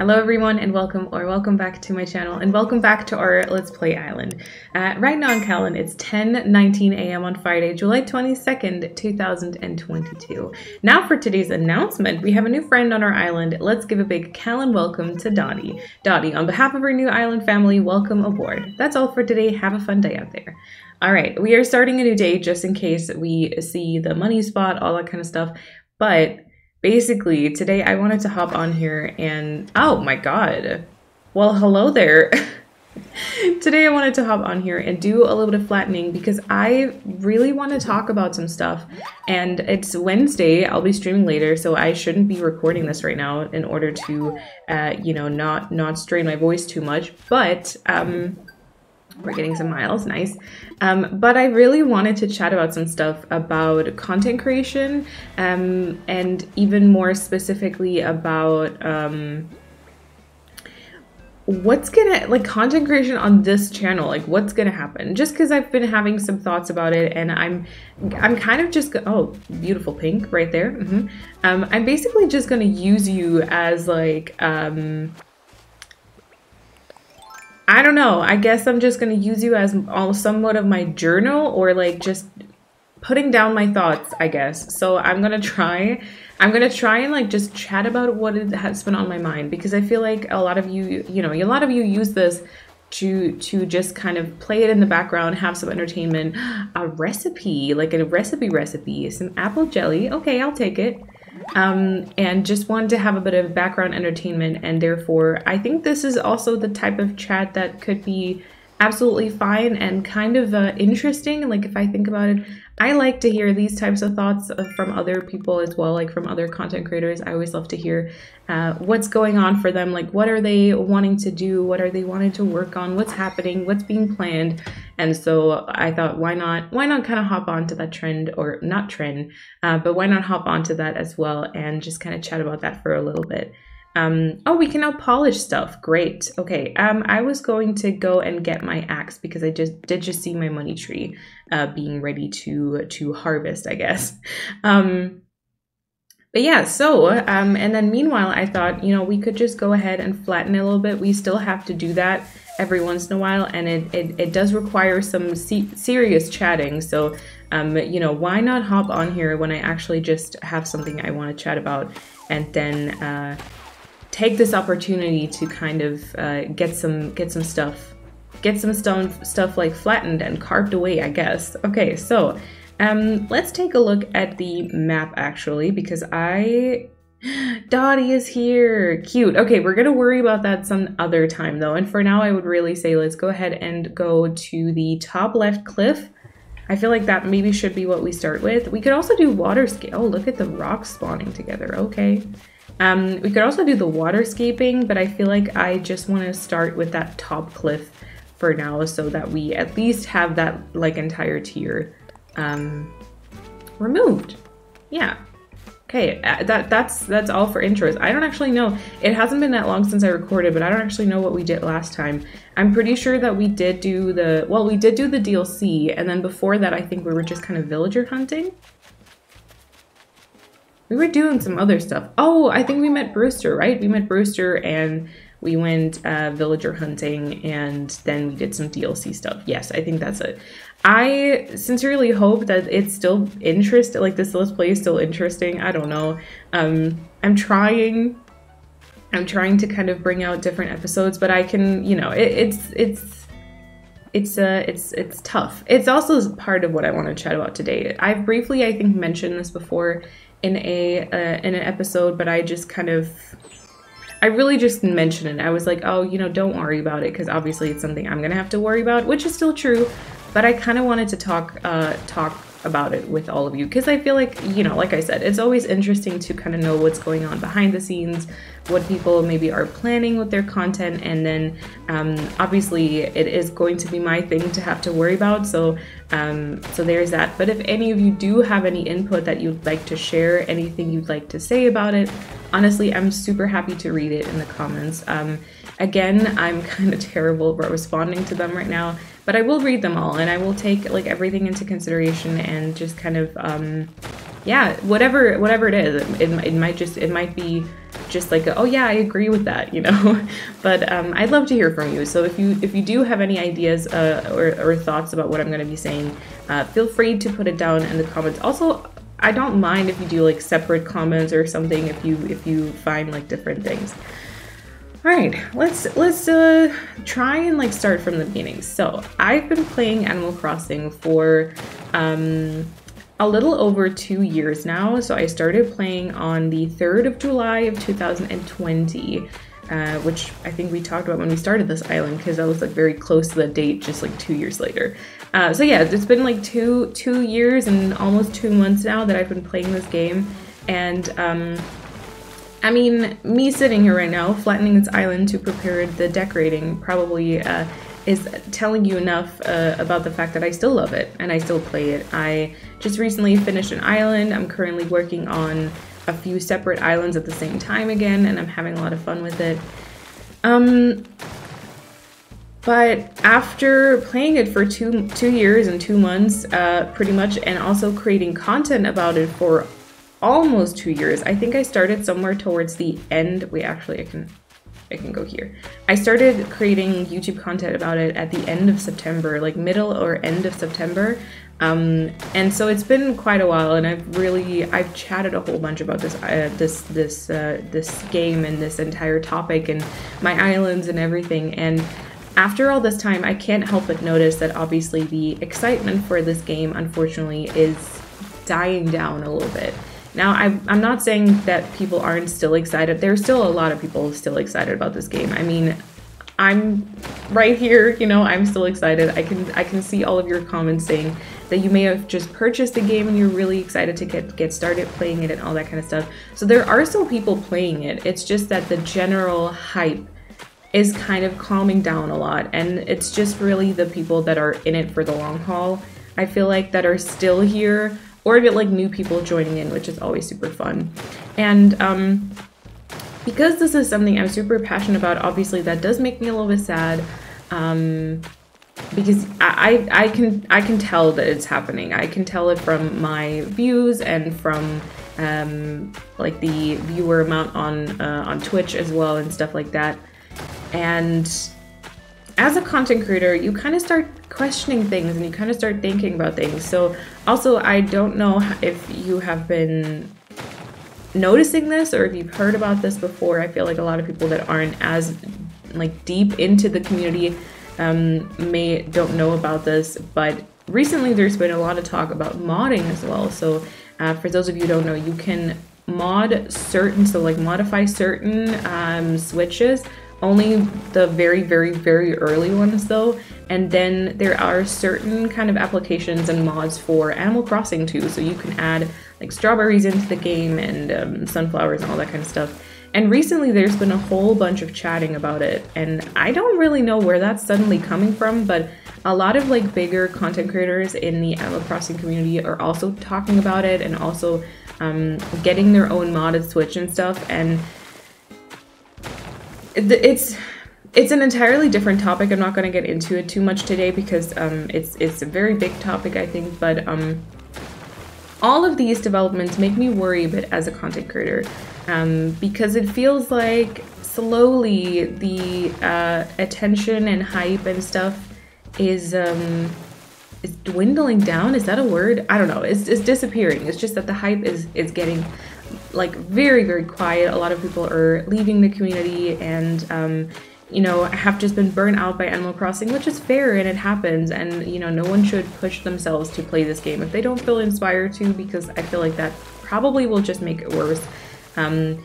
Hello everyone and welcome or welcome back to my channel and welcome back to our Let's Play Island. Uh, right now in Kalon it's 10.19 a.m. on Friday, July 22nd, 2022. Now for today's announcement, we have a new friend on our island. Let's give a big Kalon welcome to Dottie. Dottie, on behalf of our new island family, welcome aboard. That's all for today. Have a fun day out there. All right, we are starting a new day just in case we see the money spot, all that kind of stuff. But basically today I wanted to hop on here and oh my god. Well, hello there. today I wanted to hop on here and do a little bit of flattening because I really want to talk about some stuff and it's Wednesday. I'll be streaming later, so I shouldn't be recording this right now in order to, uh, you know, not not strain my voice too much. But um, we're getting some miles, nice. Um, but I really wanted to chat about some stuff about content creation um, and even more specifically about um, what's gonna, like content creation on this channel, like what's gonna happen. Just because I've been having some thoughts about it and I'm, I'm kind of just, oh, beautiful pink right there. Mm -hmm. I'm basically just gonna use you as like, um, I don't know. I guess I'm just going to use you as somewhat of my journal or like just putting down my thoughts, I guess. So I'm going to try I'm going to try and like just chat about what has been on my mind because I feel like a lot of you, you know, a lot of you use this to to just kind of play it in the background, have some entertainment, a recipe, like a recipe recipe, some apple jelly. Okay, I'll take it um, and just wanted to have a bit of background entertainment. And therefore, I think this is also the type of chat that could be absolutely fine and kind of uh, interesting. Like if I think about it, I like to hear these types of thoughts from other people as well, like from other content creators. I always love to hear uh, what's going on for them. Like what are they wanting to do? What are they wanting to work on? What's happening? What's being planned? And so I thought, why not? Why not kind of hop onto that trend or not trend, uh, but why not hop onto that as well and just kind of chat about that for a little bit. Um, oh, we can now polish stuff. Great. Okay. Um, I was going to go and get my axe because I just did just see my money tree uh, being ready to to harvest, I guess. Um, but yeah, so, um, and then meanwhile, I thought, you know, we could just go ahead and flatten a little bit. We still have to do that every once in a while, and it, it, it does require some se serious chatting. So, um, you know, why not hop on here when I actually just have something I want to chat about and then, uh, take this opportunity to kind of uh, get some get some stuff get some stone stuff like flattened and carved away I guess okay so um let's take a look at the map actually because I Dottie is here cute okay we're gonna worry about that some other time though and for now I would really say let's go ahead and go to the top left cliff I feel like that maybe should be what we start with. We could also do water scale. Oh, look at the rocks spawning together. Okay. Um, we could also do the waterscaping, but I feel like I just want to start with that top cliff for now so that we at least have that like entire tier um, removed. Yeah. Okay, uh, that that's that's all for intros. I don't actually know. It hasn't been that long since I recorded, but I don't actually know what we did last time. I'm pretty sure that we did do the well, we did do the DLC, and then before that, I think we were just kind of villager hunting. We were doing some other stuff. Oh, I think we met Brewster, right? We met Brewster and we went uh, villager hunting and then we did some DLC stuff. Yes, I think that's it. I sincerely hope that it's still interesting, like this Let's Play is still interesting. I don't know. Um, I'm trying. I'm trying to kind of bring out different episodes, but I can, you know, it, it's it's it's uh it's it's tough. It's also part of what I want to chat about today. I've briefly, I think, mentioned this before in a uh, in an episode, but I just kind of I really just mentioned it. I was like, oh, you know, don't worry about it because obviously it's something I'm gonna have to worry about, which is still true. But I kind of wanted to talk uh, talk about it with all of you because I feel like, you know, like I said, it's always interesting to kind of know what's going on behind the scenes, what people maybe are planning with their content, and then um, obviously it is going to be my thing to have to worry about. So, um, so there's that. But if any of you do have any input that you'd like to share, anything you'd like to say about it, honestly, I'm super happy to read it in the comments. Um, again, I'm kind of terrible at responding to them right now but I will read them all and I will take like everything into consideration and just kind of um, yeah whatever whatever it is it, it, might just it might be just like, a, oh yeah, I agree with that, you know. but um, I'd love to hear from you. So if you if you do have any ideas uh, or, or thoughts about what I'm going to be saying, uh, feel free to put it down in the comments. Also, I don't mind if you do like separate comments or something if you if you find like different things. All right, let's let's uh, try and like start from the beginning. So I've been playing Animal Crossing for um, a little over two years now. So I started playing on the 3rd of July of 2020, uh, which I think we talked about when we started this island because I was like very close to the date, just like two years later. Uh, so yeah, it's been like two two years and almost two months now that I've been playing this game, and um, I mean, me sitting here right now, flattening its island to prepare the decorating, probably uh, is telling you enough uh, about the fact that I still love it and I still play it. I just recently finished an island. I'm currently working on a few separate islands at the same time again, and I'm having a lot of fun with it. Um, but after playing it for two two years and two months, uh, pretty much, and also creating content about it for almost two years. I think I started somewhere towards the end. Wait, actually, I can I can go here. I started creating YouTube content about it at the end of September, like middle or end of September. Um, and so it's been quite a while, and I've really I've chatted a whole bunch about this uh, this this uh, this game and this entire topic and my islands and everything. And after all this time, I can't help but notice that obviously the excitement for this game, unfortunately, is dying down a little bit. Now, I'm, I'm not saying that people aren't still excited. There's still a lot of people still excited about this game. I mean, I'm right here, you know, I'm still excited. I can I can see all of your comments saying that you may have just purchased the game and you're really excited to get get started playing it and all that kind of stuff. So there are still people playing it. It's just that the general hype is kind of calming down a lot and it's just really the people that are in it for the long haul. I feel like that are still here or get like new people joining in, which is always super fun. And um, because this is something I'm super passionate about, obviously that does make me a little bit sad. Um, because I, I, can I can tell that it's happening. I can tell it from my views and from um, like the viewer amount on uh, on Twitch as well and stuff like that. And as a content creator, you kind of start questioning things and you kind of start thinking about things. So, also, I don't know if you have been noticing this or if you've heard about this before. I feel like a lot of people that aren't as like deep into the community um, may don't know about this, but recently there's been a lot of talk about modding as well. So, uh, for those of you who don't know, you can mod certain, so like modify certain um, switches only the very, very, very early ones though. And then there are certain kind of applications and mods for Animal Crossing too. So you can add like strawberries into the game and um, sunflowers and all that kind of stuff. And recently there's been a whole bunch of chatting about it. And I don't really know where that's suddenly coming from, but a lot of like bigger content creators in the Animal Crossing community are also talking about it and also um, getting their own modded Switch and stuff. And it's it's an entirely different topic. I'm not going to get into it too much today because um, it's it's a very big topic, I think. But um, all of these developments make me worry a bit as a content creator um, because it feels like slowly the uh, attention and hype and stuff is um, is dwindling down. Is that a word? I don't know. It's, it's disappearing. It's just that the hype is is getting like very very quiet. A lot of people are leaving the community and um, you know have just been burnt out by Animal Crossing, which is fair and it happens. And you know no one should push themselves to play this game if they don't feel inspired to, because I feel like that probably will just make it worse. Um,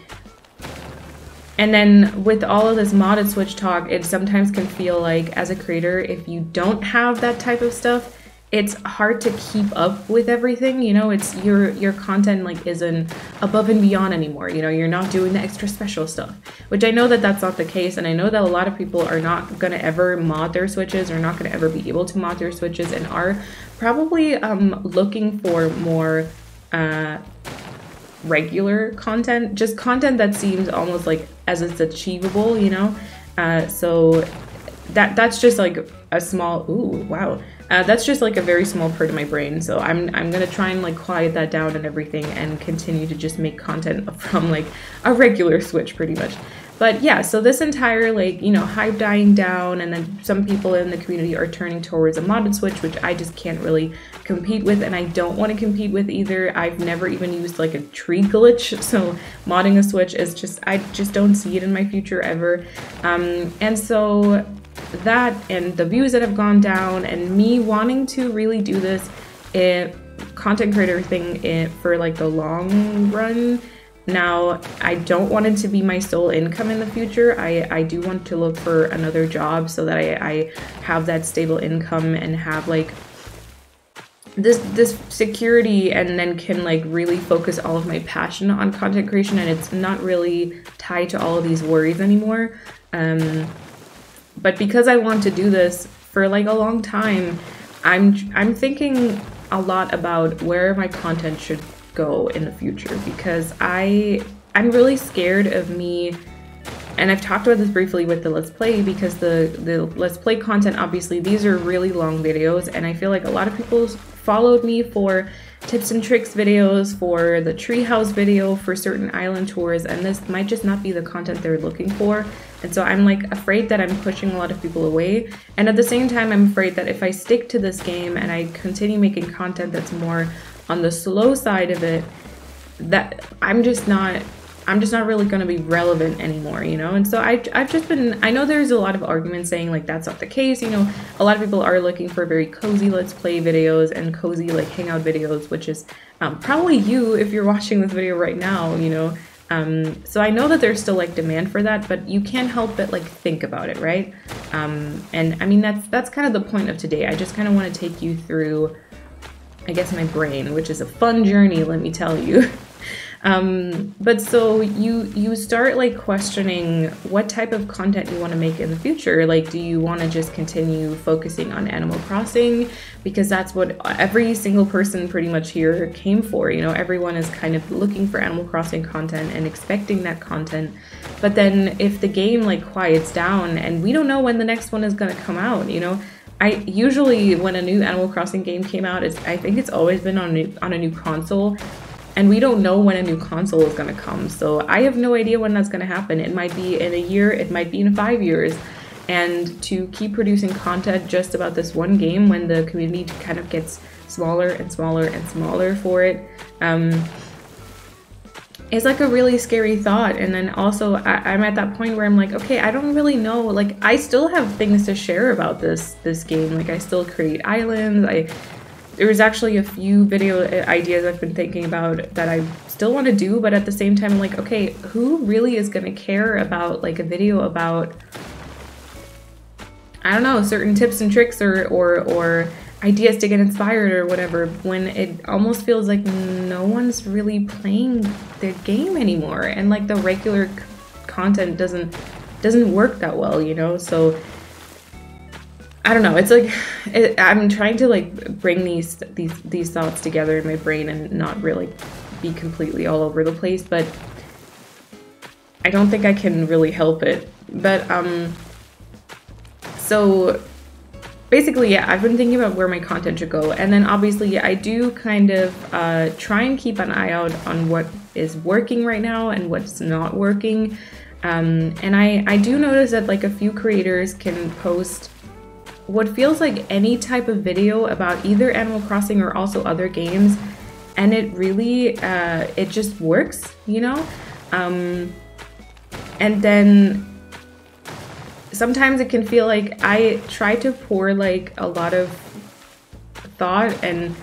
and then with all of this modded Switch talk, it sometimes can feel like as a creator, if you don't have that type of stuff, it's hard to keep up with everything you know? It's your your content like isn't above and beyond anymore you know? You're not doing the extra special stuff which i know that that's not the case and i know that a lot of people are not going to ever mod their switches or not going to ever be able to mod their switches and are probably um, looking for more uh, regular content just content that seems almost like as it's achievable you know? Uh, so that that's just like a small ooh wow uh, that's just like a very small part of my brain. So I'm I'm gonna try and like quiet that down and everything, and continue to just make content from like a regular Switch, pretty much. But yeah, so this entire like, you know, hype dying down and then some people in the community are turning towards a modded Switch, which I just can't really compete with and I don't want to compete with either. I've never even used like a tree glitch, so modding a Switch is just, I just don't see it in my future ever. Um, and so that and the views that have gone down and me wanting to really do this it, content creator thing it, for like the long run now, I don't want it to be my sole income in the future. I, I do want to look for another job so that I, I have that stable income and have like this this security and then can like really focus all of my passion on content creation and it's not really tied to all of these worries anymore. Um, but because I want to do this for like a long time, I'm I'm thinking a lot about where my content should go in the future because I I'm really scared of me and I've talked about this briefly with the Let's Play because the, the Let's Play content, obviously, these are really long videos, and I feel like a lot of people followed me for tips and tricks videos, for the treehouse video, for certain island tours, and this might just not be the content they're looking for. And so I'm like afraid that I'm pushing a lot of people away. And at the same time, I'm afraid that if I stick to this game and I continue making content that's more on the slow side of it, that I'm just not I'm just not really going to be relevant anymore, you know? And so I, I've just been, I know there's a lot of arguments saying like that's not the case, you know? A lot of people are looking for very cozy let's play videos and cozy like hangout videos, which is um, probably you if you're watching this video right now, you know? Um, so I know that there's still like demand for that, but you can't help but like think about it, right? Um, and I mean, that's, that's kind of the point of today. I just kind of want to take you through I guess my brain, which is a fun journey, let me tell you. um, but so you you start like questioning what type of content you want to make in the future. Like, do you want to just continue focusing on Animal Crossing because that's what every single person pretty much here came for. You know, everyone is kind of looking for Animal Crossing content and expecting that content. But then if the game like quiets down and we don't know when the next one is going to come out, you know I usually when a new Animal Crossing game came out, I think it's always been on a new, on a new console, and we don't know when a new console is gonna come. So I have no idea when that's gonna happen. It might be in a year, it might be in five years, and to keep producing content just about this one game when the community kind of gets smaller and smaller and smaller for it. Um, it's like a really scary thought and then also I, am at that point where i'm like okay i don't really know like i still have things to share about this this game like i still create islands i there was actually a few video uh, ideas i've been thinking about that i still want to do but at the same time I'm like okay who really is going to care about like a video about i don't know certain tips and tricks or or or ideas to get inspired or whatever when it almost feels like no one's really playing the game anymore and like the regular content doesn't doesn't work that well you know? So I don't know. It's like it, I'm trying to like bring these these these thoughts together in my brain and not really be completely all over the place, but I don't think I can really help it. But um so basically, yeah, I've been thinking about where my content should go. And then obviously, I do kind of uh, try and keep an eye out on what is working right now and what's not working. Um, and I, I do notice that like a few creators can post what feels like any type of video about either Animal Crossing or also other games. And it really, uh, it just works, you know? Um, and then sometimes it can feel like I try to pour like a lot of thought and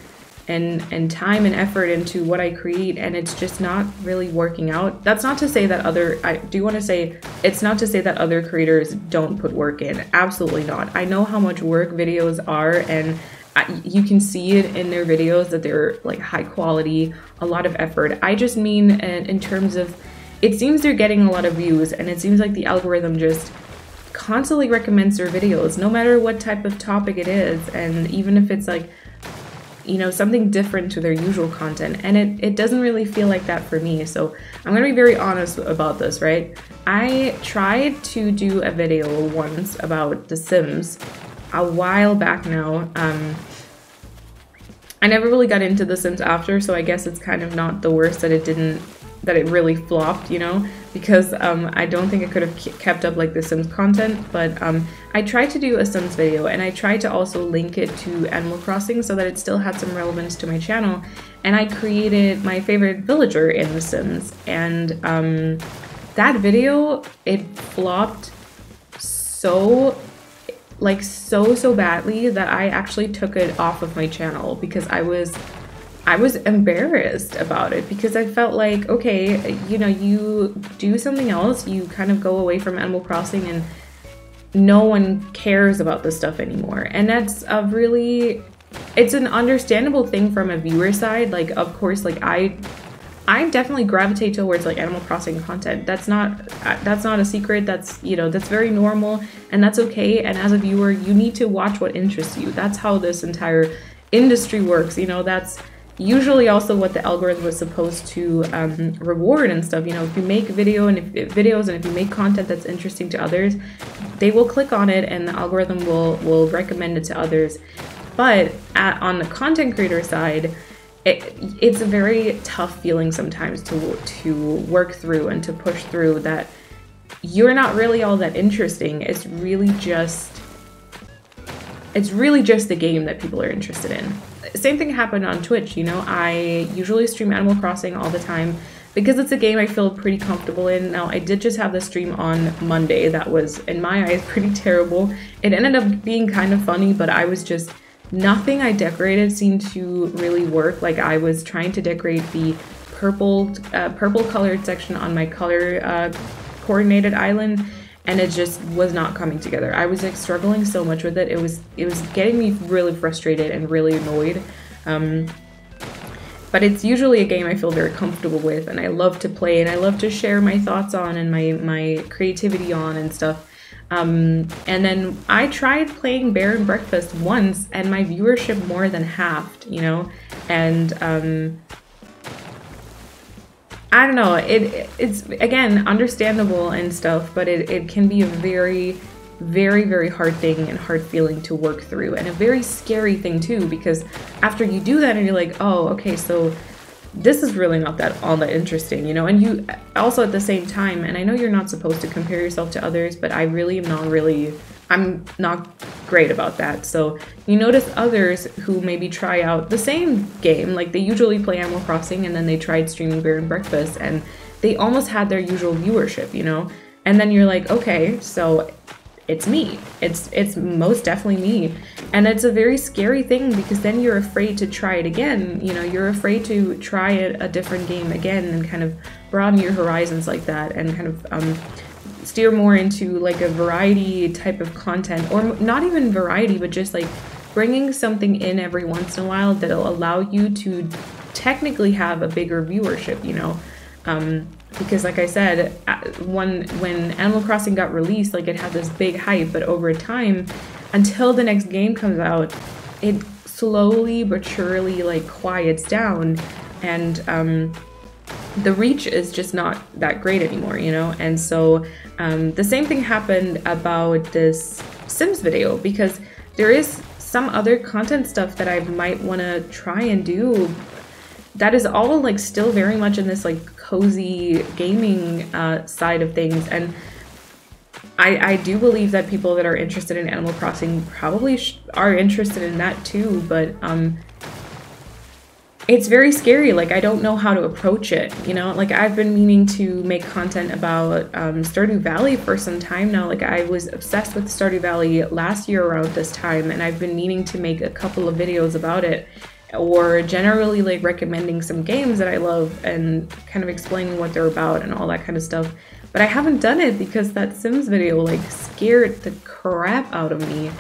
and and time and effort into what I create and it's just not really working out. That's not to say that other I do want to say it's not to say that other creators don't put work in. Absolutely not. I know how much work videos are and I, you can see it in their videos that they're like high quality, a lot of effort. I just mean in, in terms of it seems they're getting a lot of views and it seems like the algorithm just constantly recommends their videos, no matter what type of topic it is, and even if it's like, you know, something different to their usual content. And it, it doesn't really feel like that for me. So I'm gonna be very honest about this, right? I tried to do a video once about The Sims, a while back now. Um, I never really got into The Sims after, so I guess it's kind of not the worst that it didn't, that it really flopped, you know? Because um, I don't think I could have kept up like The Sims content, but um, I tried to do a Sims video, and I tried to also link it to Animal Crossing so that it still had some relevance to my channel, and I created my favorite villager in The Sims, and um, that video, it flopped so like so so badly that I actually took it off of my channel because I was I was embarrassed about it because I felt like okay, you know, you do something else, you kind of go away from Animal Crossing and no one cares about this stuff anymore. And that's a really it's an understandable thing from a viewer side. Like of course like I I definitely gravitate towards like Animal Crossing content. That's not that's not a secret. That's you know that's very normal and that's okay. And as a viewer, you need to watch what interests you. That's how this entire industry works. You know that's usually also what the algorithm was supposed to um, reward and stuff. You know, if you make video and if, if videos and if you make content that's interesting to others, they will click on it and the algorithm will will recommend it to others. But at, on the content creator side it, it's a very tough feeling sometimes to to work through and to push through that you're not really all that interesting. It's really just it's really just the game that people are interested in. Same thing happened on Twitch, you know. I usually stream Animal Crossing all the time because it's a game I feel pretty comfortable in. Now, I did just have the stream on Monday that was, in my eyes, pretty terrible. It ended up being kind of funny, but I was just Nothing I decorated seemed to really work. Like I was trying to decorate the purple, uh, purple colored section on my color uh, coordinated island and it just was not coming together. I was like struggling so much with it. It was it was getting me really frustrated and really annoyed. Um, but it's usually a game I feel very comfortable with and I love to play and I love to share my thoughts on and my my creativity on and stuff. Um, and then I tried playing Bear and Breakfast once, and my viewership more than halved, you know? And um, I don't know, it it's, again, understandable and stuff, but it, it can be a very, very, very hard thing and hard feeling to work through, and a very scary thing too, because after you do that and you're like, oh, okay, so this is really not that all that interesting, you know. And you also at the same time, and I know you're not supposed to compare yourself to others, but I really am not really I'm not great about that. So you notice others who maybe try out the same game, like they usually play Animal Crossing and then they tried streaming Bear and Breakfast and they almost had their usual viewership, you know? And then you're like, okay, so it's me. It's it's most definitely me. And it's a very scary thing because then you're afraid to try it again. You know, you're afraid to try it, a different game again and kind of broaden your horizons like that and kind of um, steer more into like a variety type of content or not even variety but just like bringing something in every once in a while that'll allow you to technically have a bigger viewership, you know. Um, because like I said, when when Animal Crossing got released, like it had this big hype, but over time, until the next game comes out, it slowly but surely like quiets down, and um, the reach is just not that great anymore, you know. And so um, the same thing happened about this Sims video because there is some other content stuff that I might want to try and do. That is all like still very much in this like cozy gaming uh, side of things. And I, I do believe that people that are interested in Animal Crossing probably are interested in that too, but um, it's very scary. Like, I don't know how to approach it, you know? Like, I've been meaning to make content about um, Stardew Valley for some time now. Like, I was obsessed with Stardew Valley last year around this time, and I've been meaning to make a couple of videos about it or generally like recommending some games that I love and kind of explaining what they're about and all that kind of stuff. But I haven't done it because that Sims video like scared the crap out of me.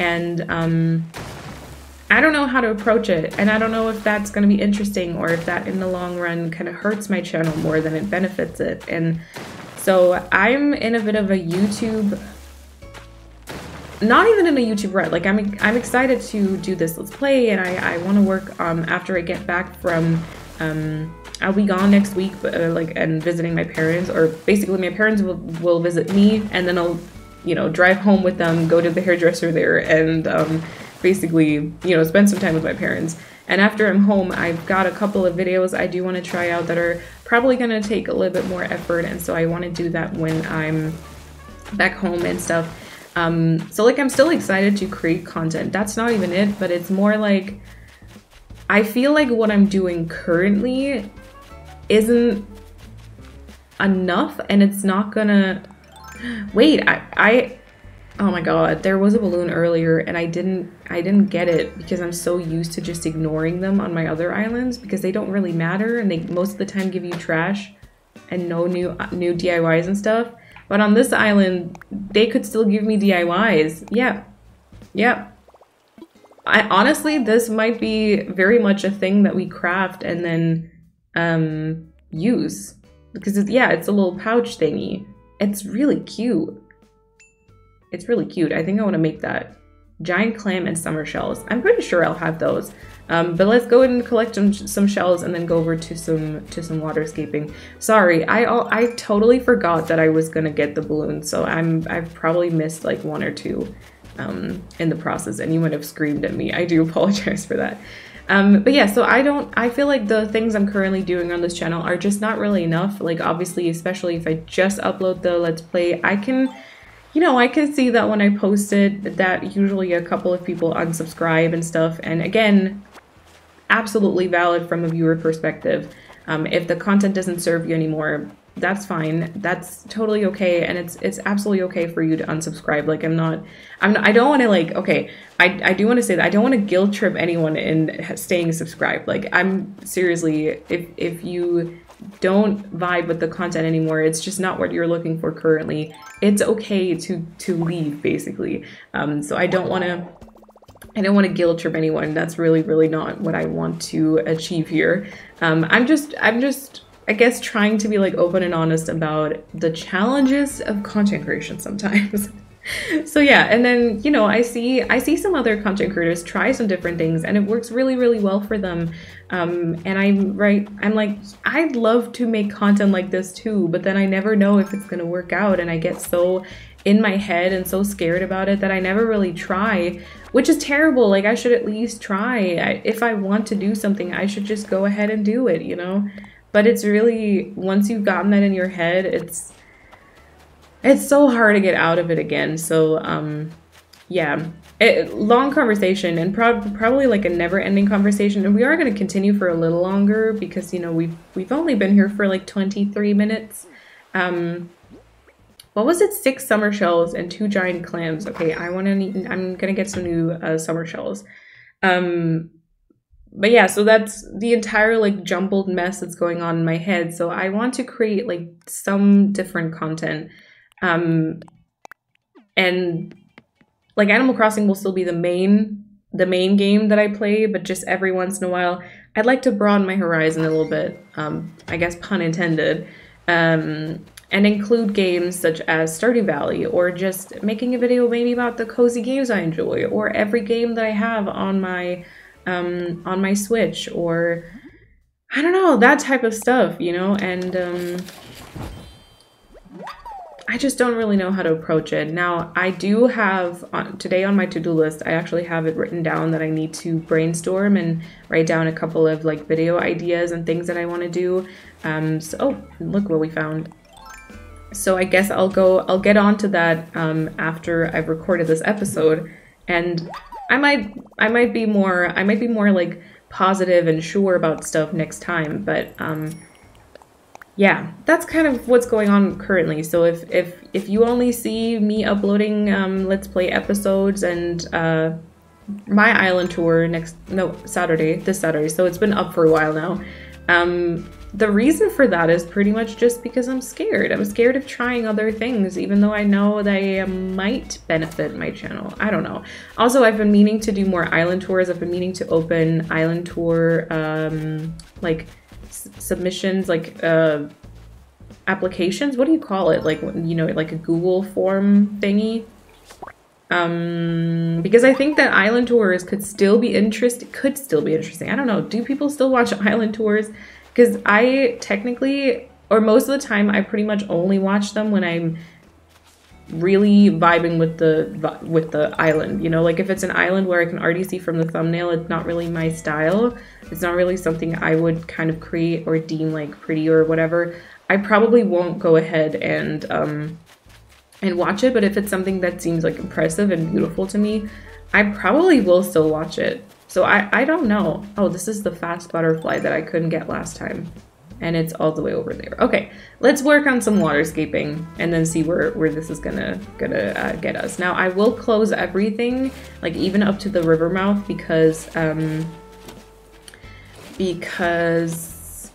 And um, I don't know how to approach it. And I don't know if that's going to be interesting or if that in the long run kind of hurts my channel more than it benefits it. And so I'm in a bit of a YouTube not even in a YouTube rut. Like I'm I'm excited to do this let's play and I, I want to work um after I get back from um I'll be gone next week but uh, like and visiting my parents or basically my parents will, will visit me and then I'll you know, drive home with them, go to the hairdresser there, and um, basically, you know, spend some time with my parents. And after I'm home, I've got a couple of videos I do want to try out that are probably going to take a little bit more effort. And so I want to do that when I'm back home and stuff. Um, so like I'm still excited to create content. That's not even it, but it's more like I feel like what I'm doing currently isn't enough and it's not gonna wait I, I oh my god there was a balloon earlier and I didn't I didn't get it because I'm so used to just ignoring them on my other islands because they don't really matter and they most of the time give you trash and no new new DIYs and stuff but on this island they could still give me DIYs yeah yeah I honestly this might be very much a thing that we craft and then um use because it's, yeah, it's a little pouch thingy. It's really cute. It's really cute. I think I want to make that. Giant clam and summer shells. I'm pretty sure I'll have those. Um, but let's go and collect some, some shells and then go over to some to some waterscaping. Sorry, I all I totally forgot that I was gonna get the balloon, so I'm I've probably missed like one or two um, in the process, and you might have screamed at me. I do apologize for that. Um, but yeah, so I don't, I feel like the things I'm currently doing on this channel are just not really enough. Like obviously, especially if I just upload the Let's Play, I can, you know, I can see that when I posted that usually a couple of people unsubscribe and stuff. And again, absolutely valid from a viewer perspective. Um, if the content doesn't serve you anymore, that's fine. That's totally okay, and it's it's absolutely okay for you to unsubscribe. Like I'm not, I'm not, I don't want to like okay. I I do want to say that I don't want to guilt trip anyone in staying subscribed. Like I'm seriously, if if you don't vibe with the content anymore, it's just not what you're looking for currently. It's okay to to leave basically. Um, so I don't want to. I don't want to guilt trip anyone. That's really, really not what I want to achieve here. Um, I'm just, I'm just I guess trying to be like open and honest about the challenges of content creation sometimes. so yeah, and then you know, I see I see some other content creators try some different things and it works really really well for them. Um, and I'm right, I'm like I'd love to make content like this too, but then I never know if it's gonna work out, and I get so in my head and so scared about it that I never really try, which is terrible. Like I should at least try. I, if I want to do something, I should just go ahead and do it, you know? But it's really once you've gotten that in your head, it's it's so hard to get out of it again. So um yeah, it, long conversation and prob- probably like a never-ending conversation. And we are going to continue for a little longer because you know we've we've only been here for like 23 minutes. Um what was it? Six summer shells and two giant clams. Okay i want to i'm gonna get some new uh, summer shells. Um but yeah, so that's the entire like jumbled mess that's going on in my head. So I want to create like some different content. Um and like Animal Crossing will still be the main the main game that I play, but just every once in a while I'd like to broaden my horizon a little bit. Um I guess pun intended. Um and include games such as Stardew Valley or just making a video maybe about the cozy games I enjoy or every game that I have on my um, on my Switch or I don't know, that type of stuff, you know? And um, I just don't really know how to approach it. Now, I do have, uh, today on my to-do list, I actually have it written down that I need to brainstorm and write down a couple of like video ideas and things that I want to do. Um, so, oh, look what we found. So I guess I'll go, I'll get on to that um, after I've recorded this episode. And I might I might be more I might be more like positive and sure about stuff next time, but um yeah, that's kind of what's going on currently. So if if if you only see me uploading um let's play episodes and uh my island tour next no Saturday, this Saturday, so it's been up for a while now. Um the reason for that is pretty much just because I'm scared. I'm scared of trying other things, even though I know they might benefit my channel. I don't know. Also, I've been meaning to do more island tours. I've been meaning to open island tour, um, like submissions, like uh, applications. What do you call it? Like, you know, like a Google form thingy. Um, because I think that island tours could still be interest could still be interesting. I don't know. Do people still watch island tours? because I technically, or most of the time, I pretty much only watch them when I'm really vibing with the with the island. You know, like if it's an island where I can already see from the thumbnail, it's not really my style. It's not really something I would kind of create or deem like pretty or whatever. I probably won't go ahead and um, and watch it. But if it's something that seems like impressive and beautiful to me, I probably will still watch it. So I I don't know. Oh, this is the fast butterfly that I couldn't get last time and it's all the way over there. Okay, let's work on some waterscaping and then see where, where this is gonna gonna uh, get us. Now I will close everything, like even up to the river mouth because, um, because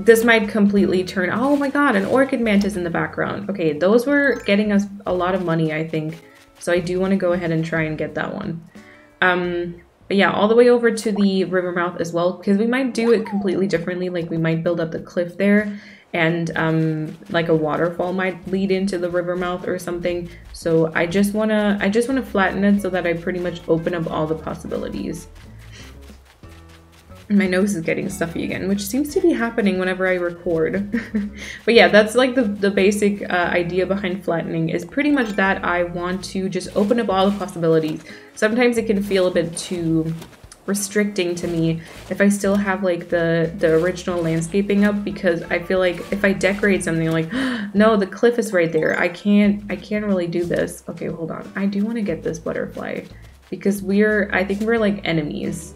this might completely turn, oh my god, an orchid mantis in the background. Okay, those were getting us a lot of money, I think. So I do want to go ahead and try and get that one. Um, but yeah, all the way over to the river mouth as well, because we might do it completely differently. Like we might build up the cliff there and um, like a waterfall might lead into the river mouth or something. So I just wanna, I just wanna flatten it so that I pretty much open up all the possibilities. My nose is getting stuffy again, which seems to be happening whenever I record. but yeah, that's like the, the basic uh, idea behind flattening is pretty much that I want to just open up all the possibilities. Sometimes it can feel a bit too restricting to me if I still have like the the original landscaping up because I feel like if I decorate something like no the cliff is right there I can't I can't really do this okay hold on I do want to get this butterfly because we're I think we're like enemies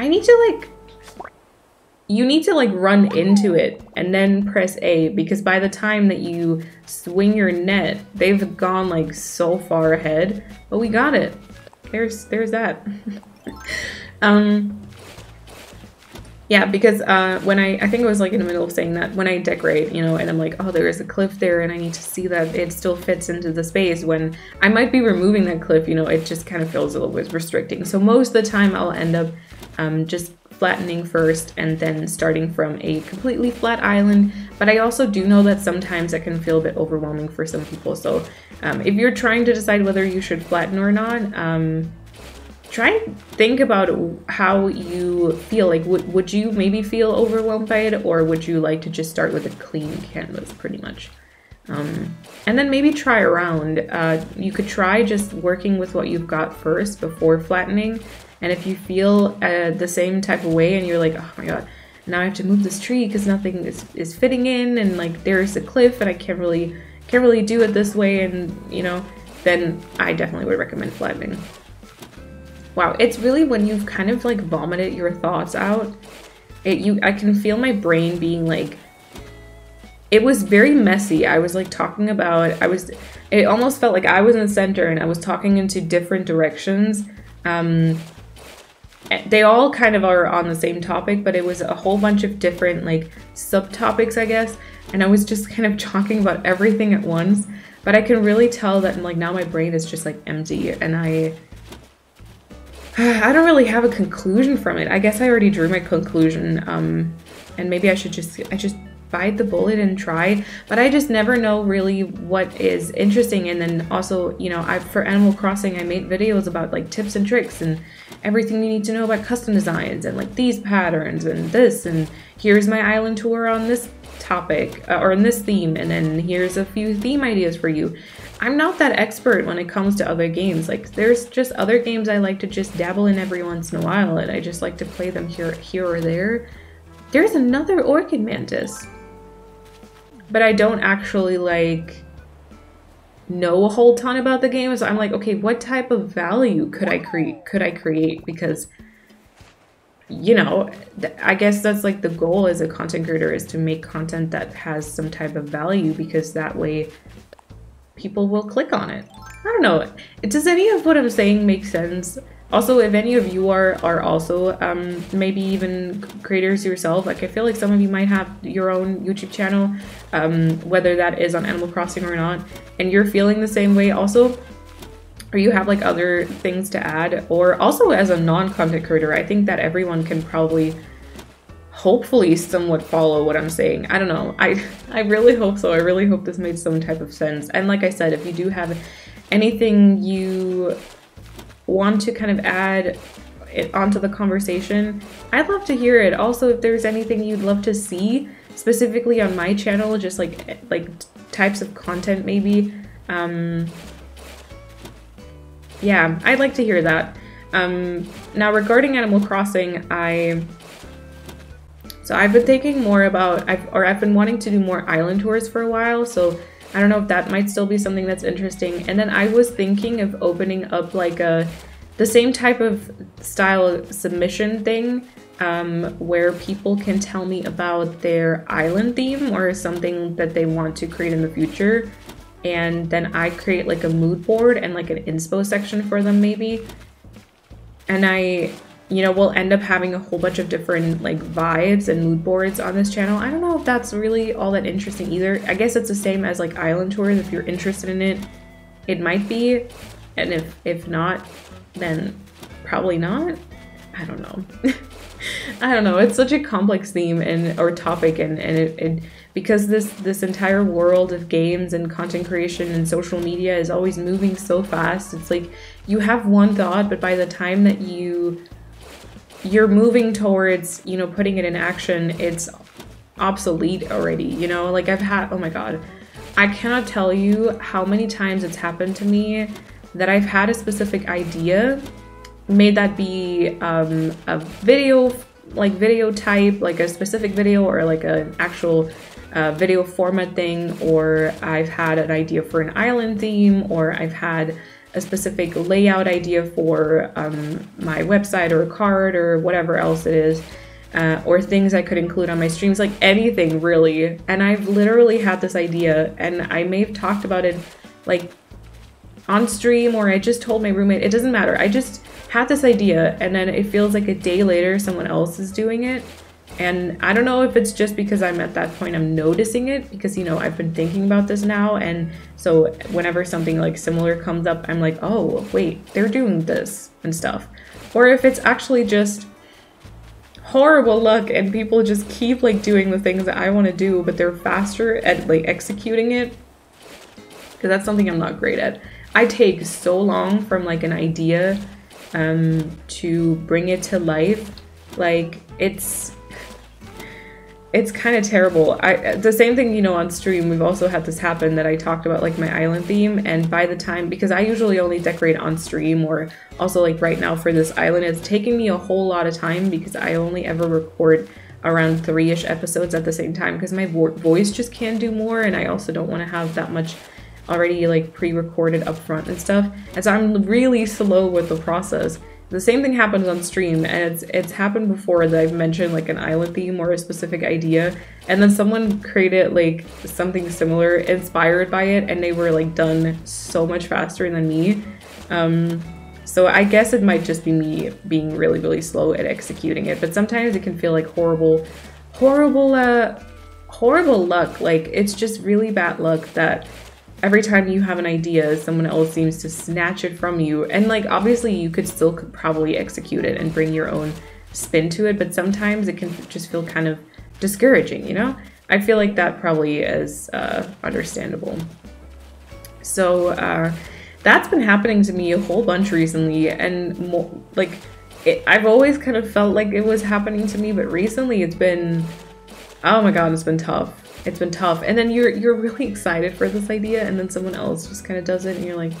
I need to like you need to like run into it and then press A because by the time that you swing your net, they've gone like so far ahead. But we got it. There's there's that. um yeah, because uh, when I, I think I was like in the middle of saying that when I decorate, you know, and I'm like, oh, there is a cliff there and I need to see that it still fits into the space when I might be removing that cliff, you know, it just kind of feels a little bit restricting. So most of the time I'll end up um, just flattening first and then starting from a completely flat island. But I also do know that sometimes that can feel a bit overwhelming for some people. So um, if you're trying to decide whether you should flatten or not, um, try and think about how you feel. Like, would, would you maybe feel overwhelmed by it or would you like to just start with a clean canvas pretty much? Um, and then maybe try around. Uh, you could try just working with what you've got first before flattening and if you feel uh, the same type of way and you're like, oh my god, now I have to move this tree because nothing is, is fitting in and like there's a cliff and I can't really can't really do it this way and you know, then I definitely would recommend flattening. Wow, it's really when you've kind of like vomited your thoughts out, it you I can feel my brain being like it was very messy. I was like talking about I was it almost felt like I was in the center and I was talking into different directions. Um they all kind of are on the same topic, but it was a whole bunch of different like subtopics, I guess. And I was just kind of talking about everything at once. But I can really tell that like now my brain is just like empty and I I don't really have a conclusion from it. I guess I already drew my conclusion. Um and maybe I should just I just bite the bullet and try but i just never know really what is interesting. And then also you know i for animal crossing i made videos about like tips and tricks and everything you need to know about custom designs and like these patterns and this and here's my island tour on this topic uh, or in this theme and then here's a few theme ideas for you. I'm not that expert when it comes to other games. Like there's just other games i like to just dabble in every once in a while and i just like to play them here here or there. There's another orchid mantis but I don't actually like know a whole ton about the game. So I'm like, okay, what type of value could I create? Could I create? Because you know, I guess that's like the goal as a content creator is to make content that has some type of value because that way people will click on it. I don't know. Does any of what I'm saying make sense? Also, if any of you are are also um, maybe even creators yourself, like I feel like some of you might have your own YouTube channel, um, whether that is on Animal Crossing or not, and you're feeling the same way also, or you have like other things to add, or also as a non-content creator, I think that everyone can probably hopefully somewhat follow what I'm saying. I don't know. I I really hope so. I really hope this made some type of sense. And like I said, if you do have anything you want to kind of add it onto the conversation, I'd love to hear it. Also, if there's anything you'd love to see specifically on my channel, just like like types of content maybe. Um, yeah, I'd like to hear that. Um, now regarding Animal Crossing, I so I've been thinking more about I've or I've been wanting to do more island tours for a while. So I don't know if that might still be something that's interesting. And then I was thinking of opening up like a the same type of style submission thing um, where people can tell me about their island theme or something that they want to create in the future. And then I create like a mood board and like an inspo section for them maybe. And I, you know, we'll end up having a whole bunch of different like vibes and mood boards on this channel. I don't know if that's really all that interesting either. I guess it's the same as like island tours. If you're interested in it, it might be. And if, if not, then probably not. I don't know. I don't know. It's such a complex theme and or topic, and and it, it, because this this entire world of games and content creation and social media is always moving so fast. It's like you have one thought, but by the time that you you're moving towards you know putting it in action, it's obsolete already. You know, like I've had. Oh my god, I cannot tell you how many times it's happened to me that I've had a specific idea may that be um, a video, like video type, like a specific video or like an actual uh, video format thing, or I've had an idea for an island theme, or I've had a specific layout idea for um, my website or a carrd or whatever else it is. Uh, or things I could include on my streams, like anything really. And I've literally had this idea, and I may have talked about it like on stream, or I just told my roommate, it doesn't matter. I just had this idea and then it feels like a day later someone else is doing it. And I don't know if it's just because I'm at that point I'm noticing it because you know I've been thinking about this now and so whenever something like similar comes up I'm like, "Oh, wait, they're doing this." and stuff. Or if it's actually just horrible luck and people just keep like doing the things that I want to do but they're faster at like executing it because that's something I'm not great at. I take so long from like an idea um, to bring it to life. Like it's it's kind of terrible. I the same thing, you know, on stream. We've also had this happen that I talked about like my island theme, and by the time because I usually only decorate on stream or also like right now for this island, it's taking me a whole lot of time because I only ever record around three-ish episodes at the same time because my vo voice just can't do more, and I also don't want to have that much already like pre-recorded up front and stuff. And so I'm really slow with the process. The same thing happens on stream and it's it's happened before that I've mentioned like an island theme or a specific idea and then someone created like something similar inspired by it and they were like done so much faster than me. Um, so I guess it might just be me being really, really slow at executing it, but sometimes it can feel like horrible, horrible, uh, horrible luck. Like it's just really bad luck that every time you have an idea, someone else seems to snatch it from you. And like obviously you could still probably execute it and bring your own spin to it, but sometimes it can just feel kind of discouraging, you know? I feel like that probably is uh, understandable. So uh, that's been happening to me a whole bunch recently, and like it, I've always kind of felt like it was happening to me, but recently it's been, oh my god, it's been tough it's been tough. And then you're you're really excited for this idea and then someone else just kind of does it and you're like,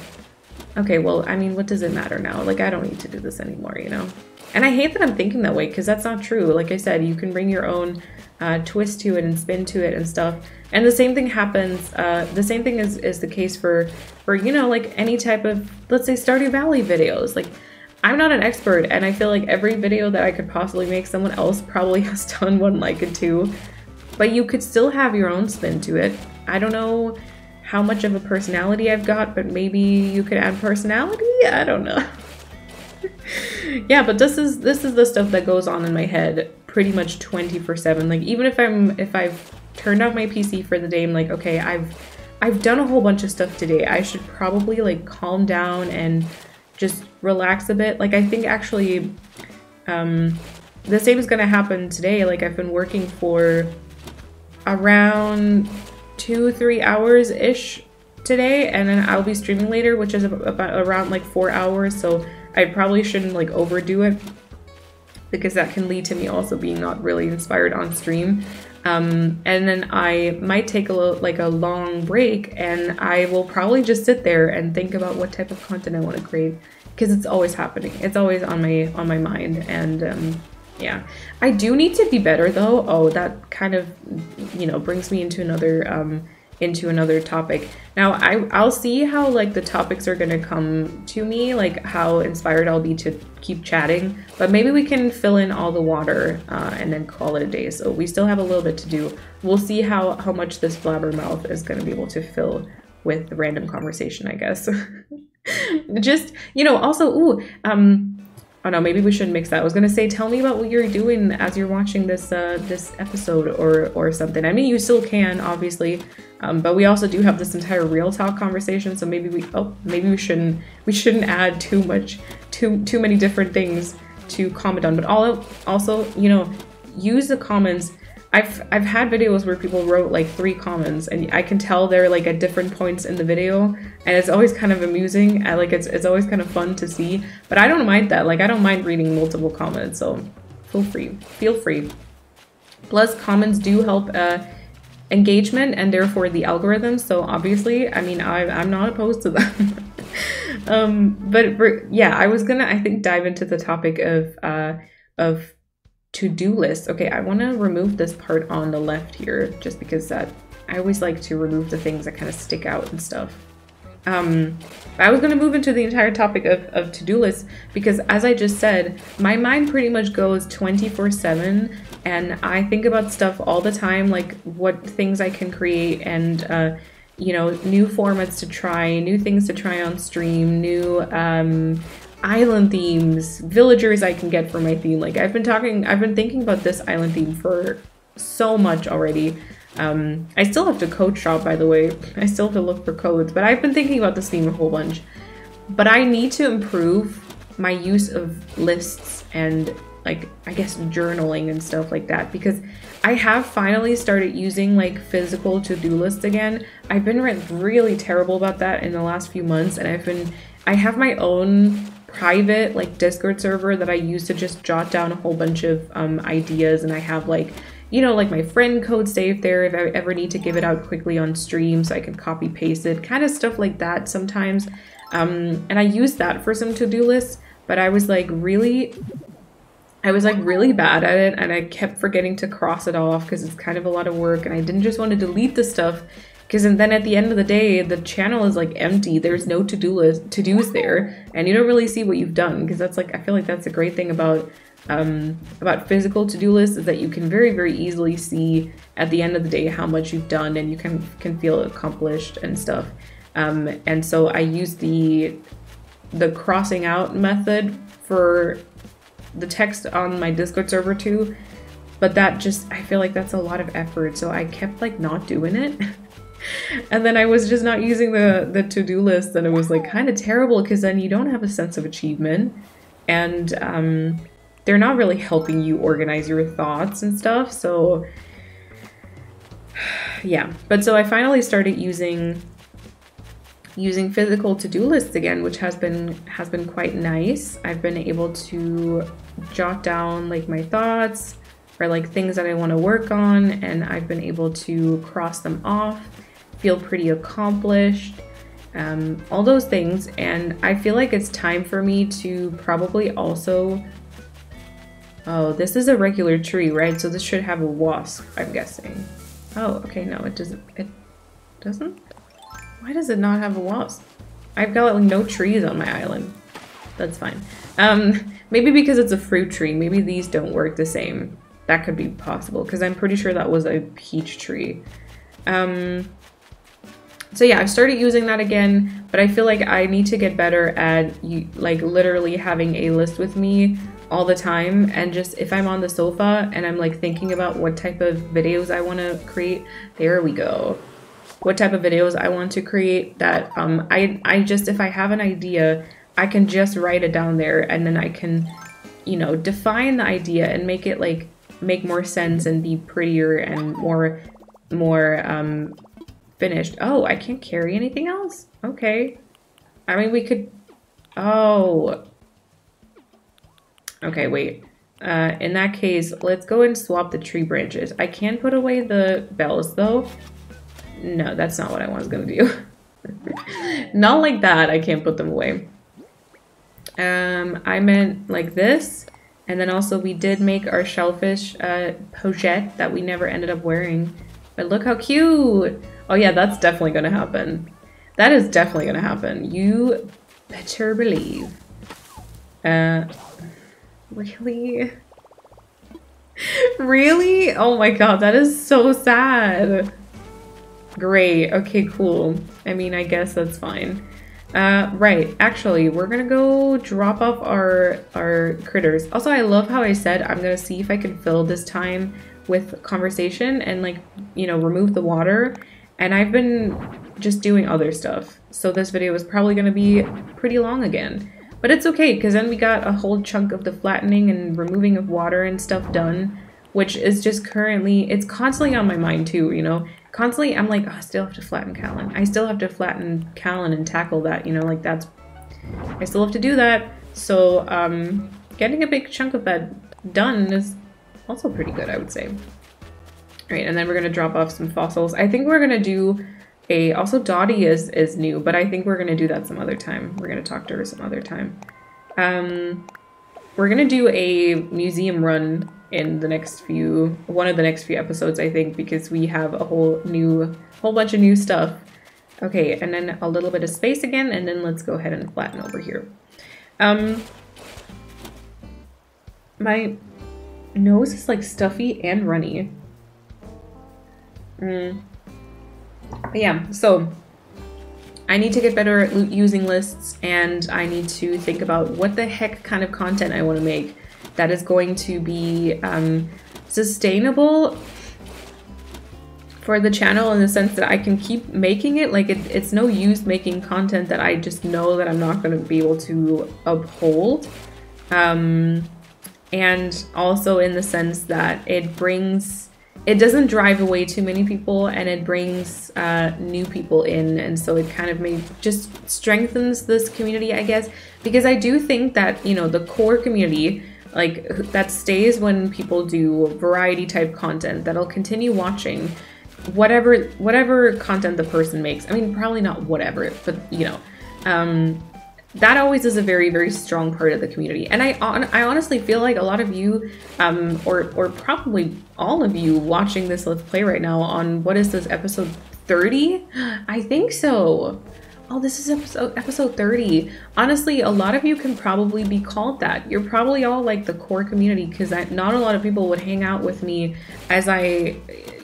okay, well, I mean, what does it matter now? Like, I don't need to do this anymore, you know? And I hate that I'm thinking that way because that's not true. Like I said, you can bring your own uh, twist to it and spin to it and stuff. And the same thing happens, uh, the same thing is, is the case for, for, you know, like any type of, let's say Stardew Valley videos. Like, I'm not an expert and I feel like every video that I could possibly make, someone else probably has done one like it too. But you could still have your own spin to it. I don't know how much of a personality I've got, but maybe you could add personality? I don't know. yeah, but this is this is the stuff that goes on in my head pretty much 24/7. Like even if I'm if I've turned off my PC for the day, I'm like, okay, I've I've done a whole bunch of stuff today. I should probably like calm down and just relax a bit. Like I think actually um the same is going to happen today. Like I've been working for around two, three hours ish today, and then I'll be streaming later, which is about around like four hours. So I probably shouldn't like overdo it because that can lead to me also being not really inspired on stream. Um, and then I might take a little, like a long break and I will probably just sit there and think about what type of content I want to create because it's always happening. It's always on my on my mind and um, yeah. I do need to be better though. Oh, that kind of you know brings me into another um, into another topic. Now I I'll see how like the topics are gonna come to me, like how inspired I'll be to keep chatting. But maybe we can fill in all the water uh, and then call it a day. So we still have a little bit to do. We'll see how how much this blabbermouth is gonna be able to fill with random conversation, I guess. Just you know, also ooh um Oh no, maybe we shouldn't mix that. I was gonna say, tell me about what you're doing as you're watching this uh, this episode or or something. I mean, you still can, obviously, um, but we also do have this entire real talk conversation. So maybe we oh maybe we shouldn't we shouldn't add too much too too many different things to comment on. But all also you know use the comments I've I've had videos where people wrote like three comments and I can tell they're like at different points in the video and it's always kind of amusing. I like it's it's always kind of fun to see. But I don't mind that. Like I don't mind reading multiple comments, so feel free. Feel free. Plus comments do help uh engagement and therefore the algorithm. So obviously, I mean I I'm not opposed to them. um but yeah, I was gonna I think dive into the topic of uh of to-do list. Okay, I want to remove this part on the left here just because that I always like to remove the things that kind of stick out and stuff. Um, I was going to move into the entire topic of, of to-do lists because as I just said, my mind pretty much goes 24-7 and I think about stuff all the time, like what things I can create and, uh, you know, new formats to try, new things to try on stream, new um, island themes, villagers I can get for my theme. Like I've been talking, I've been thinking about this island theme for so much already. Um, I still have to code shop, by the way. I still have to look for codes, but I've been thinking about this theme a whole bunch. But I need to improve my use of lists and like, I guess journaling and stuff like that because I have finally started using like physical to-do lists again. I've been really terrible about that in the last few months and I've been, I have my own private like Discord server that I use to just jot down a whole bunch of um, ideas. And I have like you know like my friend code saved there if I ever need to give it out quickly on stream so I can copy paste it kind of stuff like that sometimes. Um, and I use that for some to-do lists but I was like really I was like really bad at it and I kept forgetting to cross it off because it's kind of a lot of work and I didn't just want to delete the stuff because then at the end of the day, the channel is like empty. There's no to-do list, to-dos there, and you don't really see what you've done. Because that's like, I feel like that's a great thing about um, about physical to-do lists is that you can very, very easily see at the end of the day how much you've done, and you can can feel accomplished and stuff. Um, and so I use the the crossing out method for the text on my Discord server too. But that just, I feel like that's a lot of effort. So I kept like not doing it. and then I was just not using the the to-do list and it was like kind of terrible because then you don't have a sense of achievement and um, they're not really helping you organize your thoughts and stuff so yeah. But so I finally started using using physical to-do lists again which has been has been quite nice. I've been able to jot down like my thoughts or like things that I want to work on and I've been able to cross them off feel pretty accomplished, um, all those things. And I feel like it's time for me to probably also. Oh, this is a regular tree, right? So this should have a wasp, I'm guessing. Oh, okay, no, it doesn't. It doesn't? Why does it not have a wasp? I've got like no trees on my island. That's fine. Um, maybe because it's a fruit tree, maybe these don't work the same. That could be possible, because I'm pretty sure that was a peach tree. Um, so yeah, I've started using that again, but I feel like I need to get better at like literally having a list with me all the time and just if I'm on the sofa and I'm like thinking about what type of videos I want to create, there we go. What type of videos I want to create that um I I just if I have an idea, I can just write it down there and then I can you know, define the idea and make it like make more sense and be prettier and more more um finished. Oh, I can't carry anything else? Okay. I mean, we could... Oh. Okay, wait. Uh, in that case, let's go and swap the tree branches. I can put away the bells though. No, that's not what I was gonna do. not like that, I can't put them away. Um, I meant like this. And then also we did make our shellfish uh, pochette that we never ended up wearing. But look how cute! Oh yeah, that's definitely gonna happen. That is definitely gonna happen. You better believe. Uh, really? really? Oh my god, that is so sad. Great, okay, cool. I mean, I guess that's fine. Uh, right, actually, we're gonna go drop off our, our critters. Also, I love how I said I'm gonna see if I can fill this time with conversation and like, you know, remove the water. And I've been just doing other stuff. So this video is probably gonna be pretty long again. But it's okay, because then we got a whole chunk of the flattening and removing of water and stuff done, which is just currently, it's constantly on my mind too, you know? Constantly, I'm like, oh, I still have to flatten Kalon. I still have to flatten Kalon and tackle that, you know, like that's, I still have to do that. So, um, getting a big chunk of that done is also pretty good, I would say. Right, and then we're gonna drop off some fossils. I think we're gonna do a, also Dottie is, is new, but I think we're going to do that some other time. We're going to talk to her some other time. Um, we're going to do a museum run in the next few, one of the next few episodes, I think, because we have a whole new, whole bunch of new stuff. Okay, and then a little bit of space again, and then let's go ahead and flatten over here. Um, my nose is like stuffy and runny. Mm. Yeah, so I need to get better at using lists and I need to think about what the heck kind of content I want to make that is going to be um, sustainable for the channel in the sense that I can keep making it. Like, it, it's no use making content that I just know that I'm not going to be able to uphold. Um, and also in the sense that it brings it doesn't drive away too many people and it brings uh, new people in and so it kind of may just strengthens this community i guess. Because i do think that you know the core community like that stays when people do variety type content that'll continue watching whatever whatever content the person makes. I mean probably not whatever but you know um that always is a very very strong part of the community. And i on, i honestly feel like a lot of you um or or probably all of you watching this let's play right now on what is this episode 30 i think so. Oh this is episode episode 30 honestly a lot of you can probably be called that. You're probably all like the core community because not a lot of people would hang out with me as i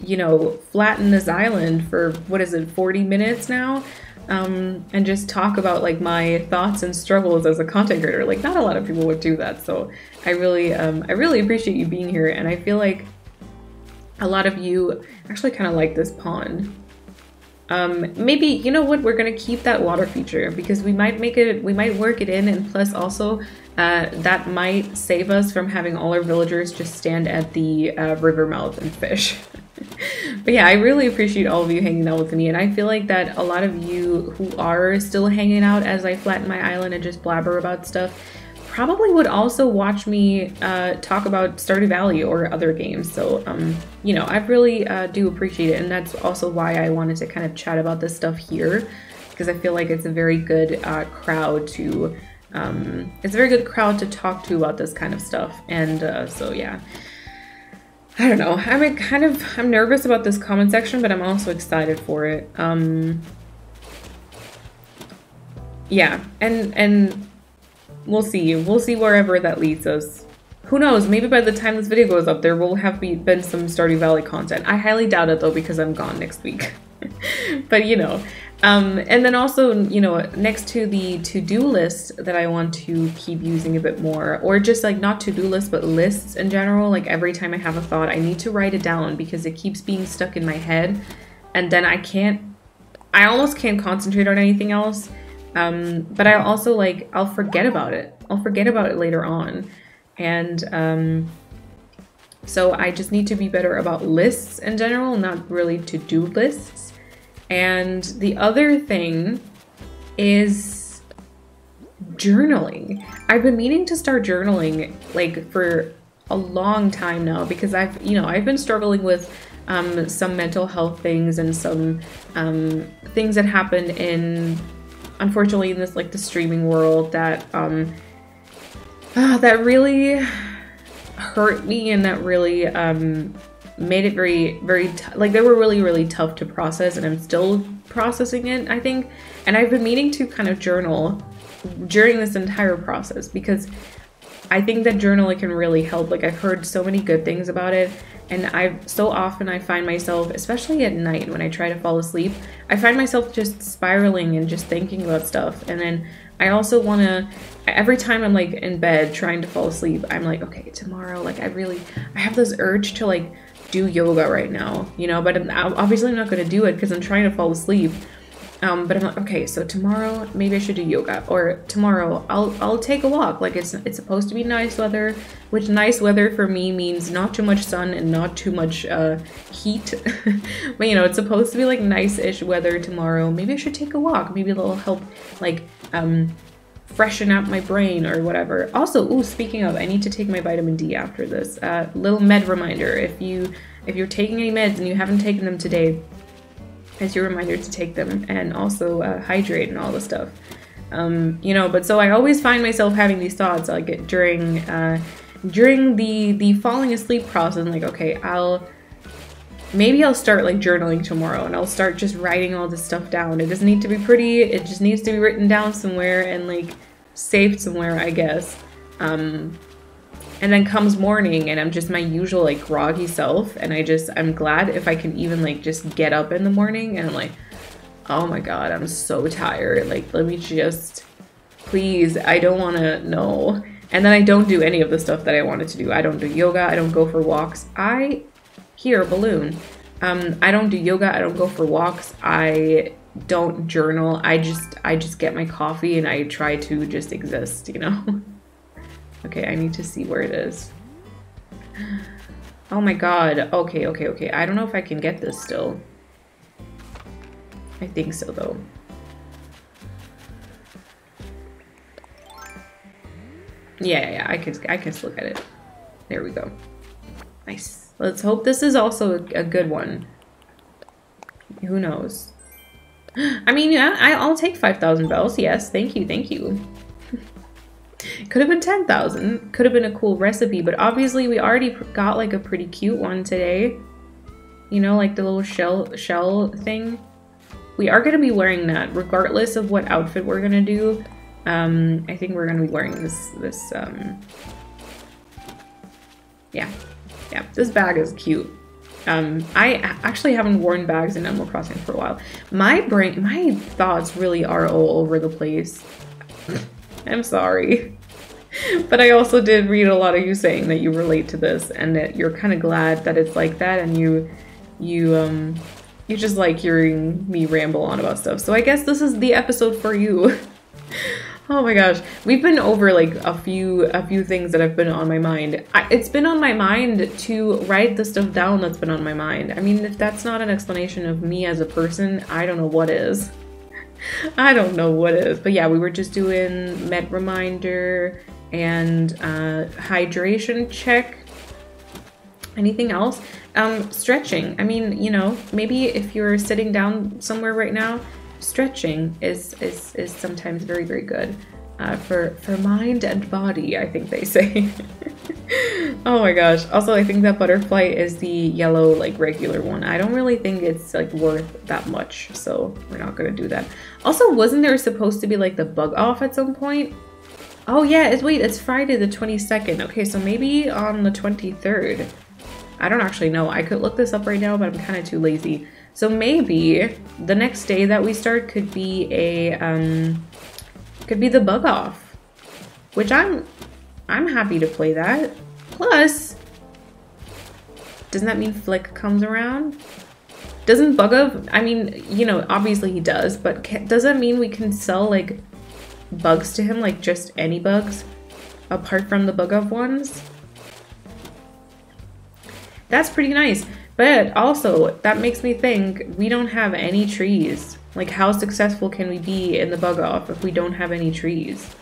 you know flatten this island for what is it 40 minutes now um, and just talk about like my thoughts and struggles as a content creator. Like not a lot of people would do that. So I really, um, I really appreciate you being here. And I feel like a lot of you actually kind of like this pond. Um, maybe, you know what, we're to keep that water feature because we might make it, we might work it in and plus also uh, that might save us from having all our villagers just stand at the uh, river mouth and fish. but yeah, I really appreciate all of you hanging out with me, and I feel like that a lot of you who are still hanging out as I flatten my island and just blabber about stuff probably would also watch me uh, talk about Stardew Valley or other games. So, um, you know, I really uh, do appreciate it, and that's also why I wanted to kind of chat about this stuff here, because I feel like it's a very good uh, crowd to, um, it's a very good crowd to talk to about this kind of stuff, and uh, so yeah. I don't know. I'm kind of I'm nervous about this comment section, but I'm also excited for it. Um, yeah, and and we'll see. We'll see wherever that leads us. Who knows? Maybe by the time this video goes up, there will have be, been some Stardew Valley content. I highly doubt it though because I'm gone next week. but you know, um, and then also, you know, next to the to-do list that I want to keep using a bit more, or just like not to-do lists, but lists in general, like every time I have a thought, I need to write it down because it keeps being stuck in my head. And then I can't, I almost can't concentrate on anything else. Um, but I also like, I'll forget about it. I'll forget about it later on. And um, so I just need to be better about lists in general, not really to-do lists. And the other thing is journaling. I've been meaning to start journaling like for a long time now because I've, you know, I've been struggling with um, some mental health things and some um, things that happened in, unfortunately, in this like the streaming world that um, uh, that really hurt me and that really um, made it very, very like they were really, really tough to process, and I'm still processing it. I think, and I've been meaning to kind of journal during this entire process because I think that journaling can really help. Like I've heard so many good things about it and I so often I find myself, especially at night when I try to fall asleep, I find myself just spiraling and just thinking about stuff. And then I also want to every time I'm like in bed trying to fall asleep, I'm like, okay, tomorrow like I really I have this urge to like do yoga right now, you know, but I'm, obviously I'm not going to do it because I'm trying to fall asleep. Um, but I'm like, okay, so tomorrow maybe I should do yoga, or tomorrow I'll I'll take a walk. Like it's it's supposed to be nice weather, which nice weather for me means not too much sun and not too much uh, heat. but you know, it's supposed to be like nice-ish weather tomorrow. Maybe I should take a walk. Maybe it'll help like um, freshen up my brain or whatever. Also, ooh, speaking of, I need to take my vitamin D after this. Uh, little med reminder: if you if you're taking any meds and you haven't taken them today as your reminder to take them and also uh, hydrate and all the stuff. Um, you know, but so I always find myself having these thoughts like during uh, during the the falling asleep process. like, okay, I'll maybe I'll start like journaling tomorrow and I'll start just writing all this stuff down. It doesn't need to be pretty. It just needs to be written down somewhere and like saved somewhere, I guess. Um, and then comes morning and I'm just my usual like groggy self and I just I'm glad if I can even like just get up in the morning and I'm like oh my god I'm so tired like let me just please I don't want to know and then I don't do any of the stuff that I wanted to do I don't do yoga I don't go for walks I hear a balloon um I don't do yoga I don't go for walks I don't journal I just I just get my coffee and I try to just exist you know Okay, I need to see where it is. Oh my god. Okay, okay, okay. I don't know if I can get this still. I think so, though. Yeah, yeah, I can, I can still get it. There we go. Nice. Let's hope this is also a, a good one. Who knows? I mean, yeah, I, I'll take 5,000 bells. Yes, thank you, thank you. Could have been 10,000. Could have been a cool recipe, but obviously we already got like a pretty cute one today. You know, like the little shell shell thing. We are going to be wearing that regardless of what outfit we're going to do. Um, I think we're going to be wearing this, this, um, yeah, yeah, this bag is cute. Um, I actually haven't worn bags in Animal Crossing for a while. My brain, my thoughts really are all over the place. I'm sorry. but I also did read a lot of you saying that you relate to this and that you're kind of glad that it's like that and you you um you just like hearing me ramble on about stuff. So I guess this is the episode for you. oh my gosh, we've been over like a few a few things that have been on my mind. I, it's been on my mind to write the stuff down that's been on my mind. I mean, if that's not an explanation of me as a person, I don't know what is. I don't know what is. But yeah, we were just doing med reminder and uh, hydration check. Anything else? Um, stretching. I mean, you know, maybe if you're sitting down somewhere right now, stretching is is is sometimes very very good uh, for for mind and body. I think they say. oh my gosh. Also, I think that butterfly is the yellow, like, regular one. I don't really think it's, like, worth that much, so we're not gonna do that. Also, wasn't there supposed to be, like, the bug off at some point? Oh, yeah, it's, wait, it's Friday the 22nd. Okay, so maybe on the 23rd. I don't actually know. I could look this up right now, but I'm kind of too lazy. So maybe the next day that we start could be a, um, could be the bug off, which I'm I'm happy to play that. Plus, doesn't that mean Flick comes around? Doesn't Bug Off, I mean, you know, obviously he does, but can, does that mean we can sell, like, bugs to him, like just any bugs, apart from the Bug Off ones? That's pretty nice. But also, that makes me think we don't have any trees. Like, how successful can we be in the bug off if we don't have any trees?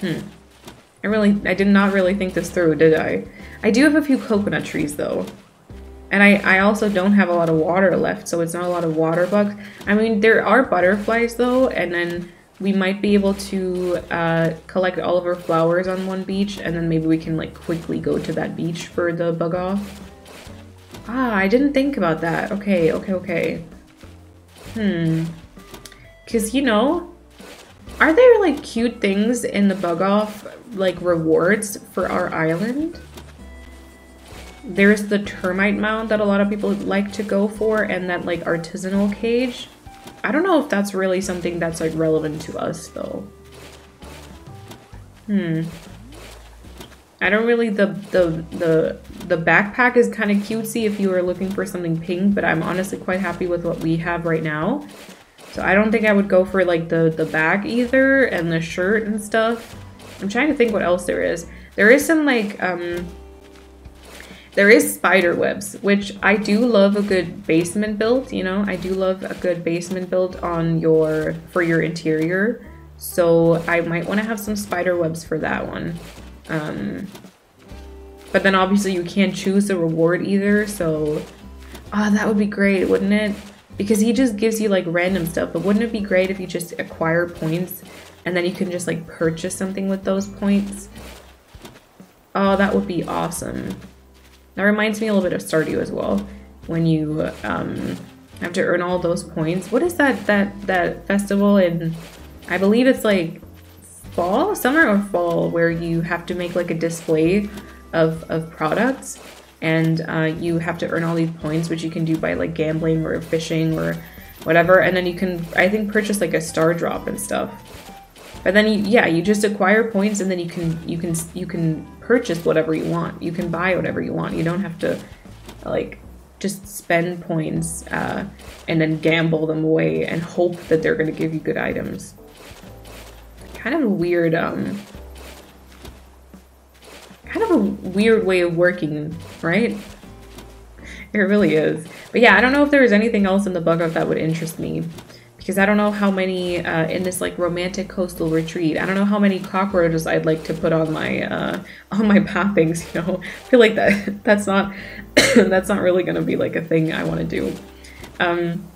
Hmm. I really, I did not really think this through, did I? I do have a few coconut trees though. And I, I also don't have a lot of water left, so it's not a lot of water bugs. I mean, there are butterflies though, and then we might be able to uh, collect all of our flowers on one beach, and then maybe we can like quickly go to that beach for the bug off. Ah, I didn't think about that. Okay, okay, okay. Hmm. Because, you know, are there like cute things in the bug off, like rewards for our island? There's the termite mound that a lot of people like to go for and that like artisanal cage. I don't know if that's really something that's like relevant to us though. Hmm. I don't really the the the the backpack is kind of cutesy if you are looking for something pink, but I'm honestly quite happy with what we have right now. So I don't think I would go for like the the bag either and the shirt and stuff. I'm trying to think what else there is. There is some like um there is spider webs, which I do love a good basement build, you know? I do love a good basement build on your for your interior. So I might want to have some spider webs for that one. Um, but then obviously you can't choose the reward either, so... Ah, oh, that would be great, wouldn't it? Because he just gives you like random stuff, but wouldn't it be great if you just acquire points and then you can just like purchase something with those points? Oh, that would be awesome. That reminds me a little bit of Stardew as well. When you um, have to earn all those points. What is that that that festival in I believe it's like fall, summer or fall, where you have to make like a display of, of products and uh, you have to earn all these points, which you can do by like gambling or fishing or whatever. And then you can, I think, purchase like a star drop and stuff. But then, you, yeah, you just acquire points and then you can, you can, you can purchase whatever you want. You can buy whatever you want. You don't have to like just spend points uh, and then gamble them away and hope that they're going to give you good items kind of a weird, um, kind of a weird way of working, right? It really is. But yeah, I don't know if there is anything else in the bug off that would interest me. Because I don't know how many, uh, in this like romantic coastal retreat, I don't know how many cockroaches I'd like to put on my, uh, on my pappings, you know? I feel like that, that's not, that's not really gonna be like a thing I want to do. Um,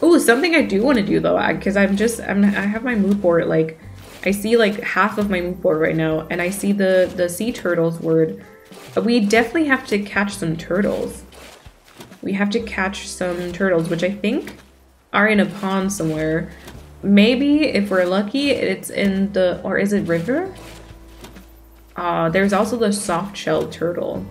oh, something I do want to do though, because I'm just, I'm, I have my mood board like, I see like half of my mood board right now, and I see the, the sea turtles word. We definitely have to catch some turtles. We have to catch some turtles, which I think are in a pond somewhere. Maybe, if we're lucky, it's in the... Or is it river? Uh, there's also the soft-shelled turtle.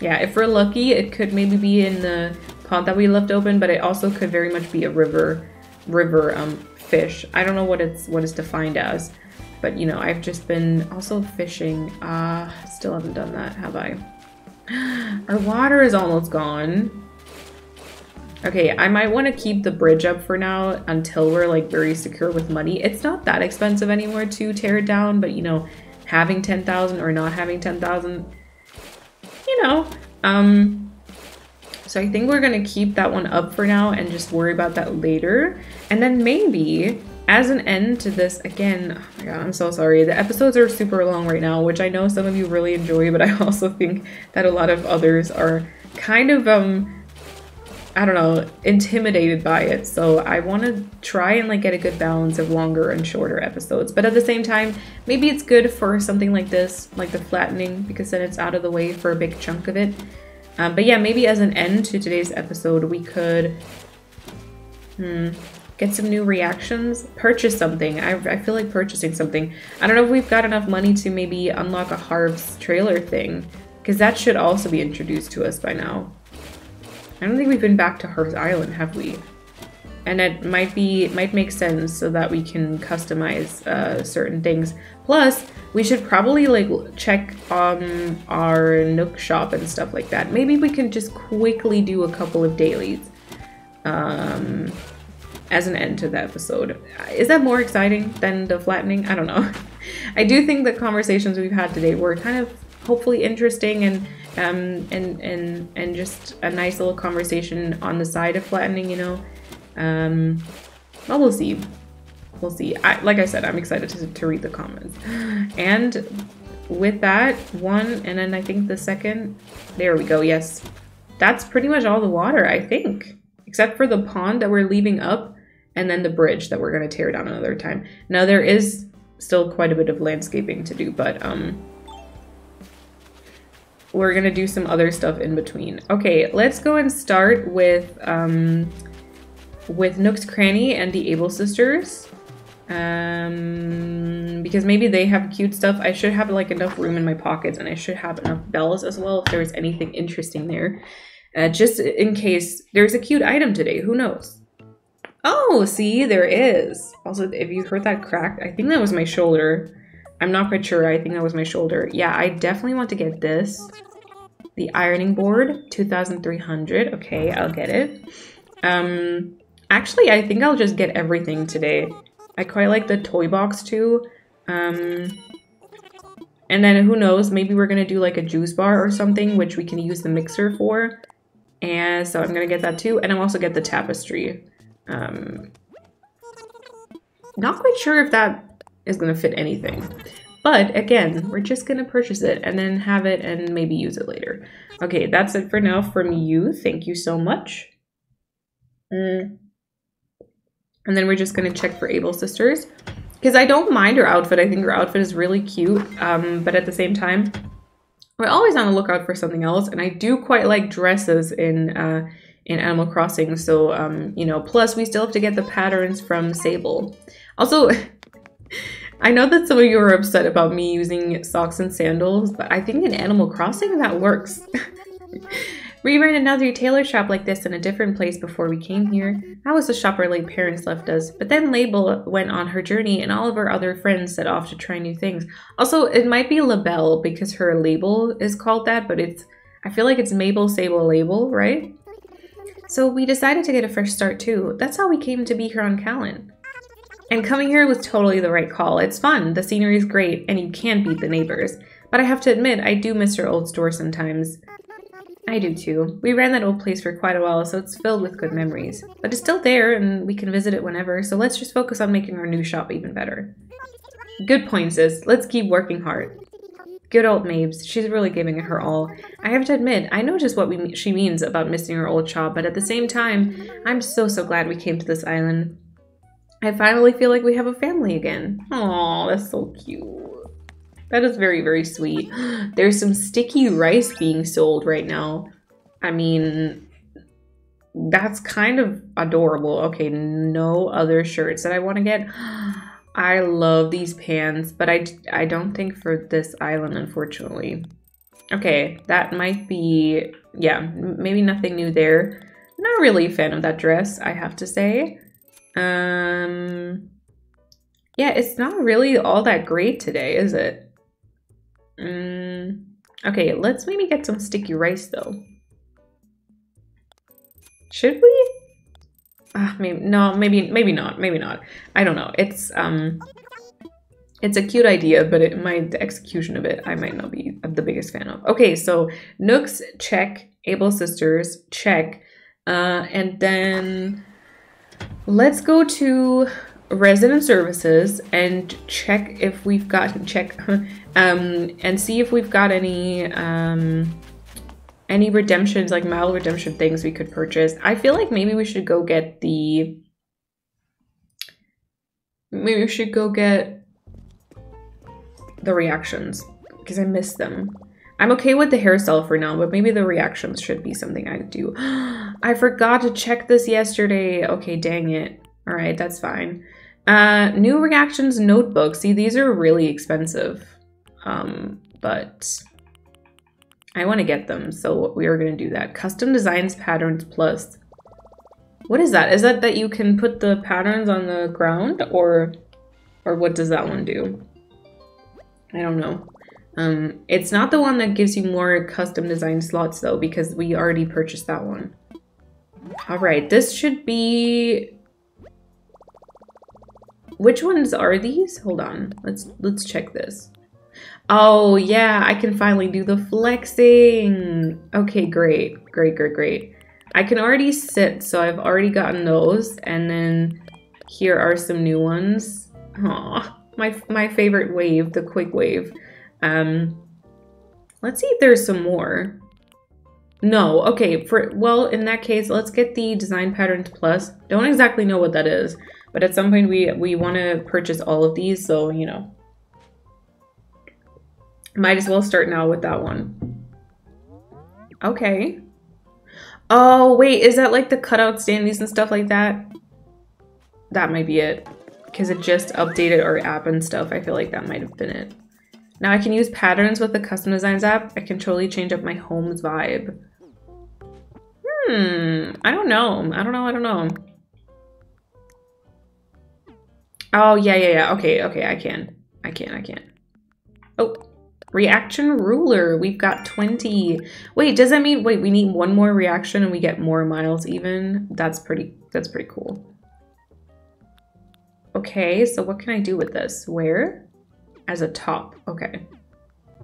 Yeah, if we're lucky, it could maybe be in the pond that we left open, but it also could very much be a river river um, fish. I don't know what it's what it's defined as, but you know, I've just been also fishing. Uh, still haven't done that, have I? Our water is almost gone. Okay, I might want to keep the bridge up for now until we're like very secure with money. It's not that expensive anymore to tear it down, but you know, having 10,000 or not having 10,000, you know, um, so I think we're gonna keep that one up for now and just worry about that later. And then maybe as an end to this, again, oh my god, I'm so sorry. The episodes are super long right now, which I know some of you really enjoy, but I also think that a lot of others are kind of, um, I don't know, intimidated by it. So I want to try and like get a good balance of longer and shorter episodes. But at the same time, maybe it's good for something like this, like the flattening, because then it's out of the way for a big chunk of it. Um, but yeah, maybe as an end to today's episode, we could hmm, get some new reactions, purchase something. I, I feel like purchasing something. I don't know if we've got enough money to maybe unlock a Harv's trailer thing, because that should also be introduced to us by now. I don't think we've been back to Harv's Island, have we? And it might be might make sense so that we can customize uh, certain things. Plus, we should probably like check on our Nook shop and stuff like that. Maybe we can just quickly do a couple of dailies um, as an end to the episode. Is that more exciting than the flattening? I don't know. I do think the conversations we've had today were kind of hopefully interesting and um, and and and just a nice little conversation on the side of flattening, you know. Um, well, we'll see. we'll see. I, like I said, I'm excited to, to read the comments. And with that, one, and then I think the second, there we go, yes. That's pretty much all the water, I think. Except for the pond that we're leaving up, and then the bridge that we're going to tear down another time. Now, there is still quite a bit of landscaping to do, but um, we're to do some other stuff in between. Okay, let's go and start with, um, with Nook's Cranny and the Able Sisters. Um, because maybe they have cute stuff. I should have like enough room in my pockets and I should have enough bells as well if there's anything interesting there. Uh, just in case there's a cute item today, who knows? Oh, see, there is. Also, if you heard that crack, I think that was my shoulder. I'm not quite sure. I think that was my shoulder. Yeah, I definitely want to get this. The ironing board, 2,300. Okay, I'll get it. Um, actually, I think I'll just get everything today. I quite like the toy box too. Um, and then who knows, maybe we're to do like a juice bar or something, which we can use the mixer for. And so I'm to get that too. And I'm also get the tapestry. Um, not quite sure if that is going to fit anything. But again, we're just going to purchase it and then have it and maybe use it later. Okay, that's it for now from you. Thank you so much. Mm. And then we're just going to check for Able Sisters. Because I don't mind her outfit. I think her outfit is really cute. Um, but at the same time, we're always on the lookout for something else. And I do quite like dresses in uh, in Animal Crossing. So, um, you know, plus we still have to get the patterns from Sable. Also, I know that some of you are upset about me using socks and sandals, but I think in Animal Crossing that works. We ran another tailor shop like this in a different place before we came here. That was the shopper late parents left us. But then Label went on her journey and all of our other friends set off to try new things. Also, it might be Labelle because her label is called that, but it's I feel like it's Mabel Sable Label, right? So we decided to get a fresh start too. That's how we came to be here on Kalon. And coming here was totally the right call. It's fun, the scenery is great, and you can beat the neighbors. But I have to admit, I do miss your old store sometimes. I do too. We ran that old place for quite a while, so it's filled with good memories. But it's still there, and we can visit it whenever, so let's just focus on making our new shop even better. Good point, sis. Let's keep working hard. Good old Mabes. She's really giving it her all. I have to admit, I know just what we, she means about missing her old shop, but at the same time, I'm so, so glad we came to this island. I finally feel like we have a family again. Oh, that's so cute. That is very, very sweet. There's some sticky rice being sold right now. I mean, that's kind of adorable. Okay, no other shirts that I want to get. I love these pants, but I, I don't think for this island, unfortunately. Okay, that might be, yeah, maybe nothing new there. Not really a fan of that dress, I have to say. Um, yeah, it's not really all that great today, is it? Mm, okay, let's maybe get some sticky rice though. Should we? Uh, maybe no, maybe maybe not, maybe not. I don't know. It's um, it's a cute idea, but it might the execution of it I might not be the biggest fan of. Okay, so Nooks check, Able Sisters check, uh, and then let's go to resident services and check if we've got check um and see if we've got any um any redemptions like mal redemption things we could purchase. I feel like maybe we should go get the maybe we should go get the reactions because i miss them i'm okay with the hairstyle for now but maybe the reactions should be something i do i forgot to check this yesterday okay dang it all right that's fine uh, new reactions notebook. See, these are really expensive, um, but I want to get them, so we are going to do that. Custom designs patterns plus. What is that? Is that that you can put the patterns on the ground, or or what does that one do? I don't know. Um, it's not the one that gives you more custom design slots though, because we already purchased that one. All right, this should be which ones are these? Hold on. Let's let's check this. Oh, yeah, I can finally do the flexing. Okay, great. Great, great, great. I can already sit, so I've already gotten those. And then Here are some new ones. Aw, my, my favorite wave, the quick wave. Um, let's see if there's some more. No, okay, for well, in that case, let's get the design patterns plus. Don't exactly know what that is, but at some point we we want to purchase all of these, so you know. Might as well start now with that one. Okay. Oh, wait, is that like the cutout standees and stuff like that? That might be it. Because it just updated our app and stuff. I feel like that might have been it. Now I can use patterns with the custom designs app. I can totally change up my home's vibe. Hmm, I don't know. I don't know, I don't know. Oh, yeah, yeah, yeah. Okay, okay, I can. I can, I can. Oh, reaction ruler. We've got 20. Wait, does that mean, wait, we need one more reaction and we get more miles even? That's pretty, that's pretty cool. Okay, so what can I do with this? Wear? As a top, okay.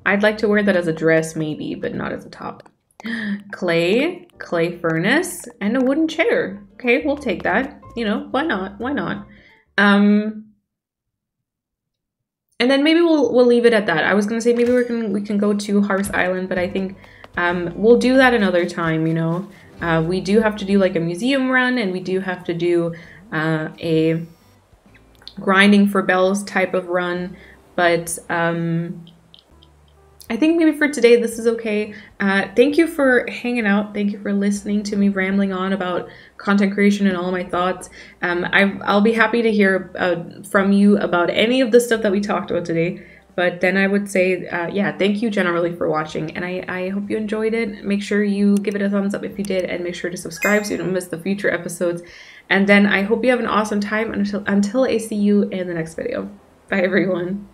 I'd like to wear that as a dress maybe, but not as a top. Clay, clay furnace, and a wooden chair. Okay, we'll take that. You know, why not? Why not? Um, and then maybe we'll we'll leave it at that. I was gonna say maybe we can we can go to Harv's Island, but I think um, we'll do that another time. You know, uh, we do have to do like a museum run, and we do have to do uh, a grinding for bells type of run. But um, I think maybe for today this is okay. Uh, thank you for hanging out. Thank you for listening to me rambling on about content creation and all my thoughts. Um, I, will be happy to hear uh, from you about any of the stuff that we talked about today. But then I would say, uh, yeah, thank you generally for watching, and I, I hope you enjoyed it. Make sure you give it a thumbs up if you did, and make sure to subscribe so you don't miss the future episodes. And then I hope you have an awesome time until, until I see you in the next video. Bye, everyone.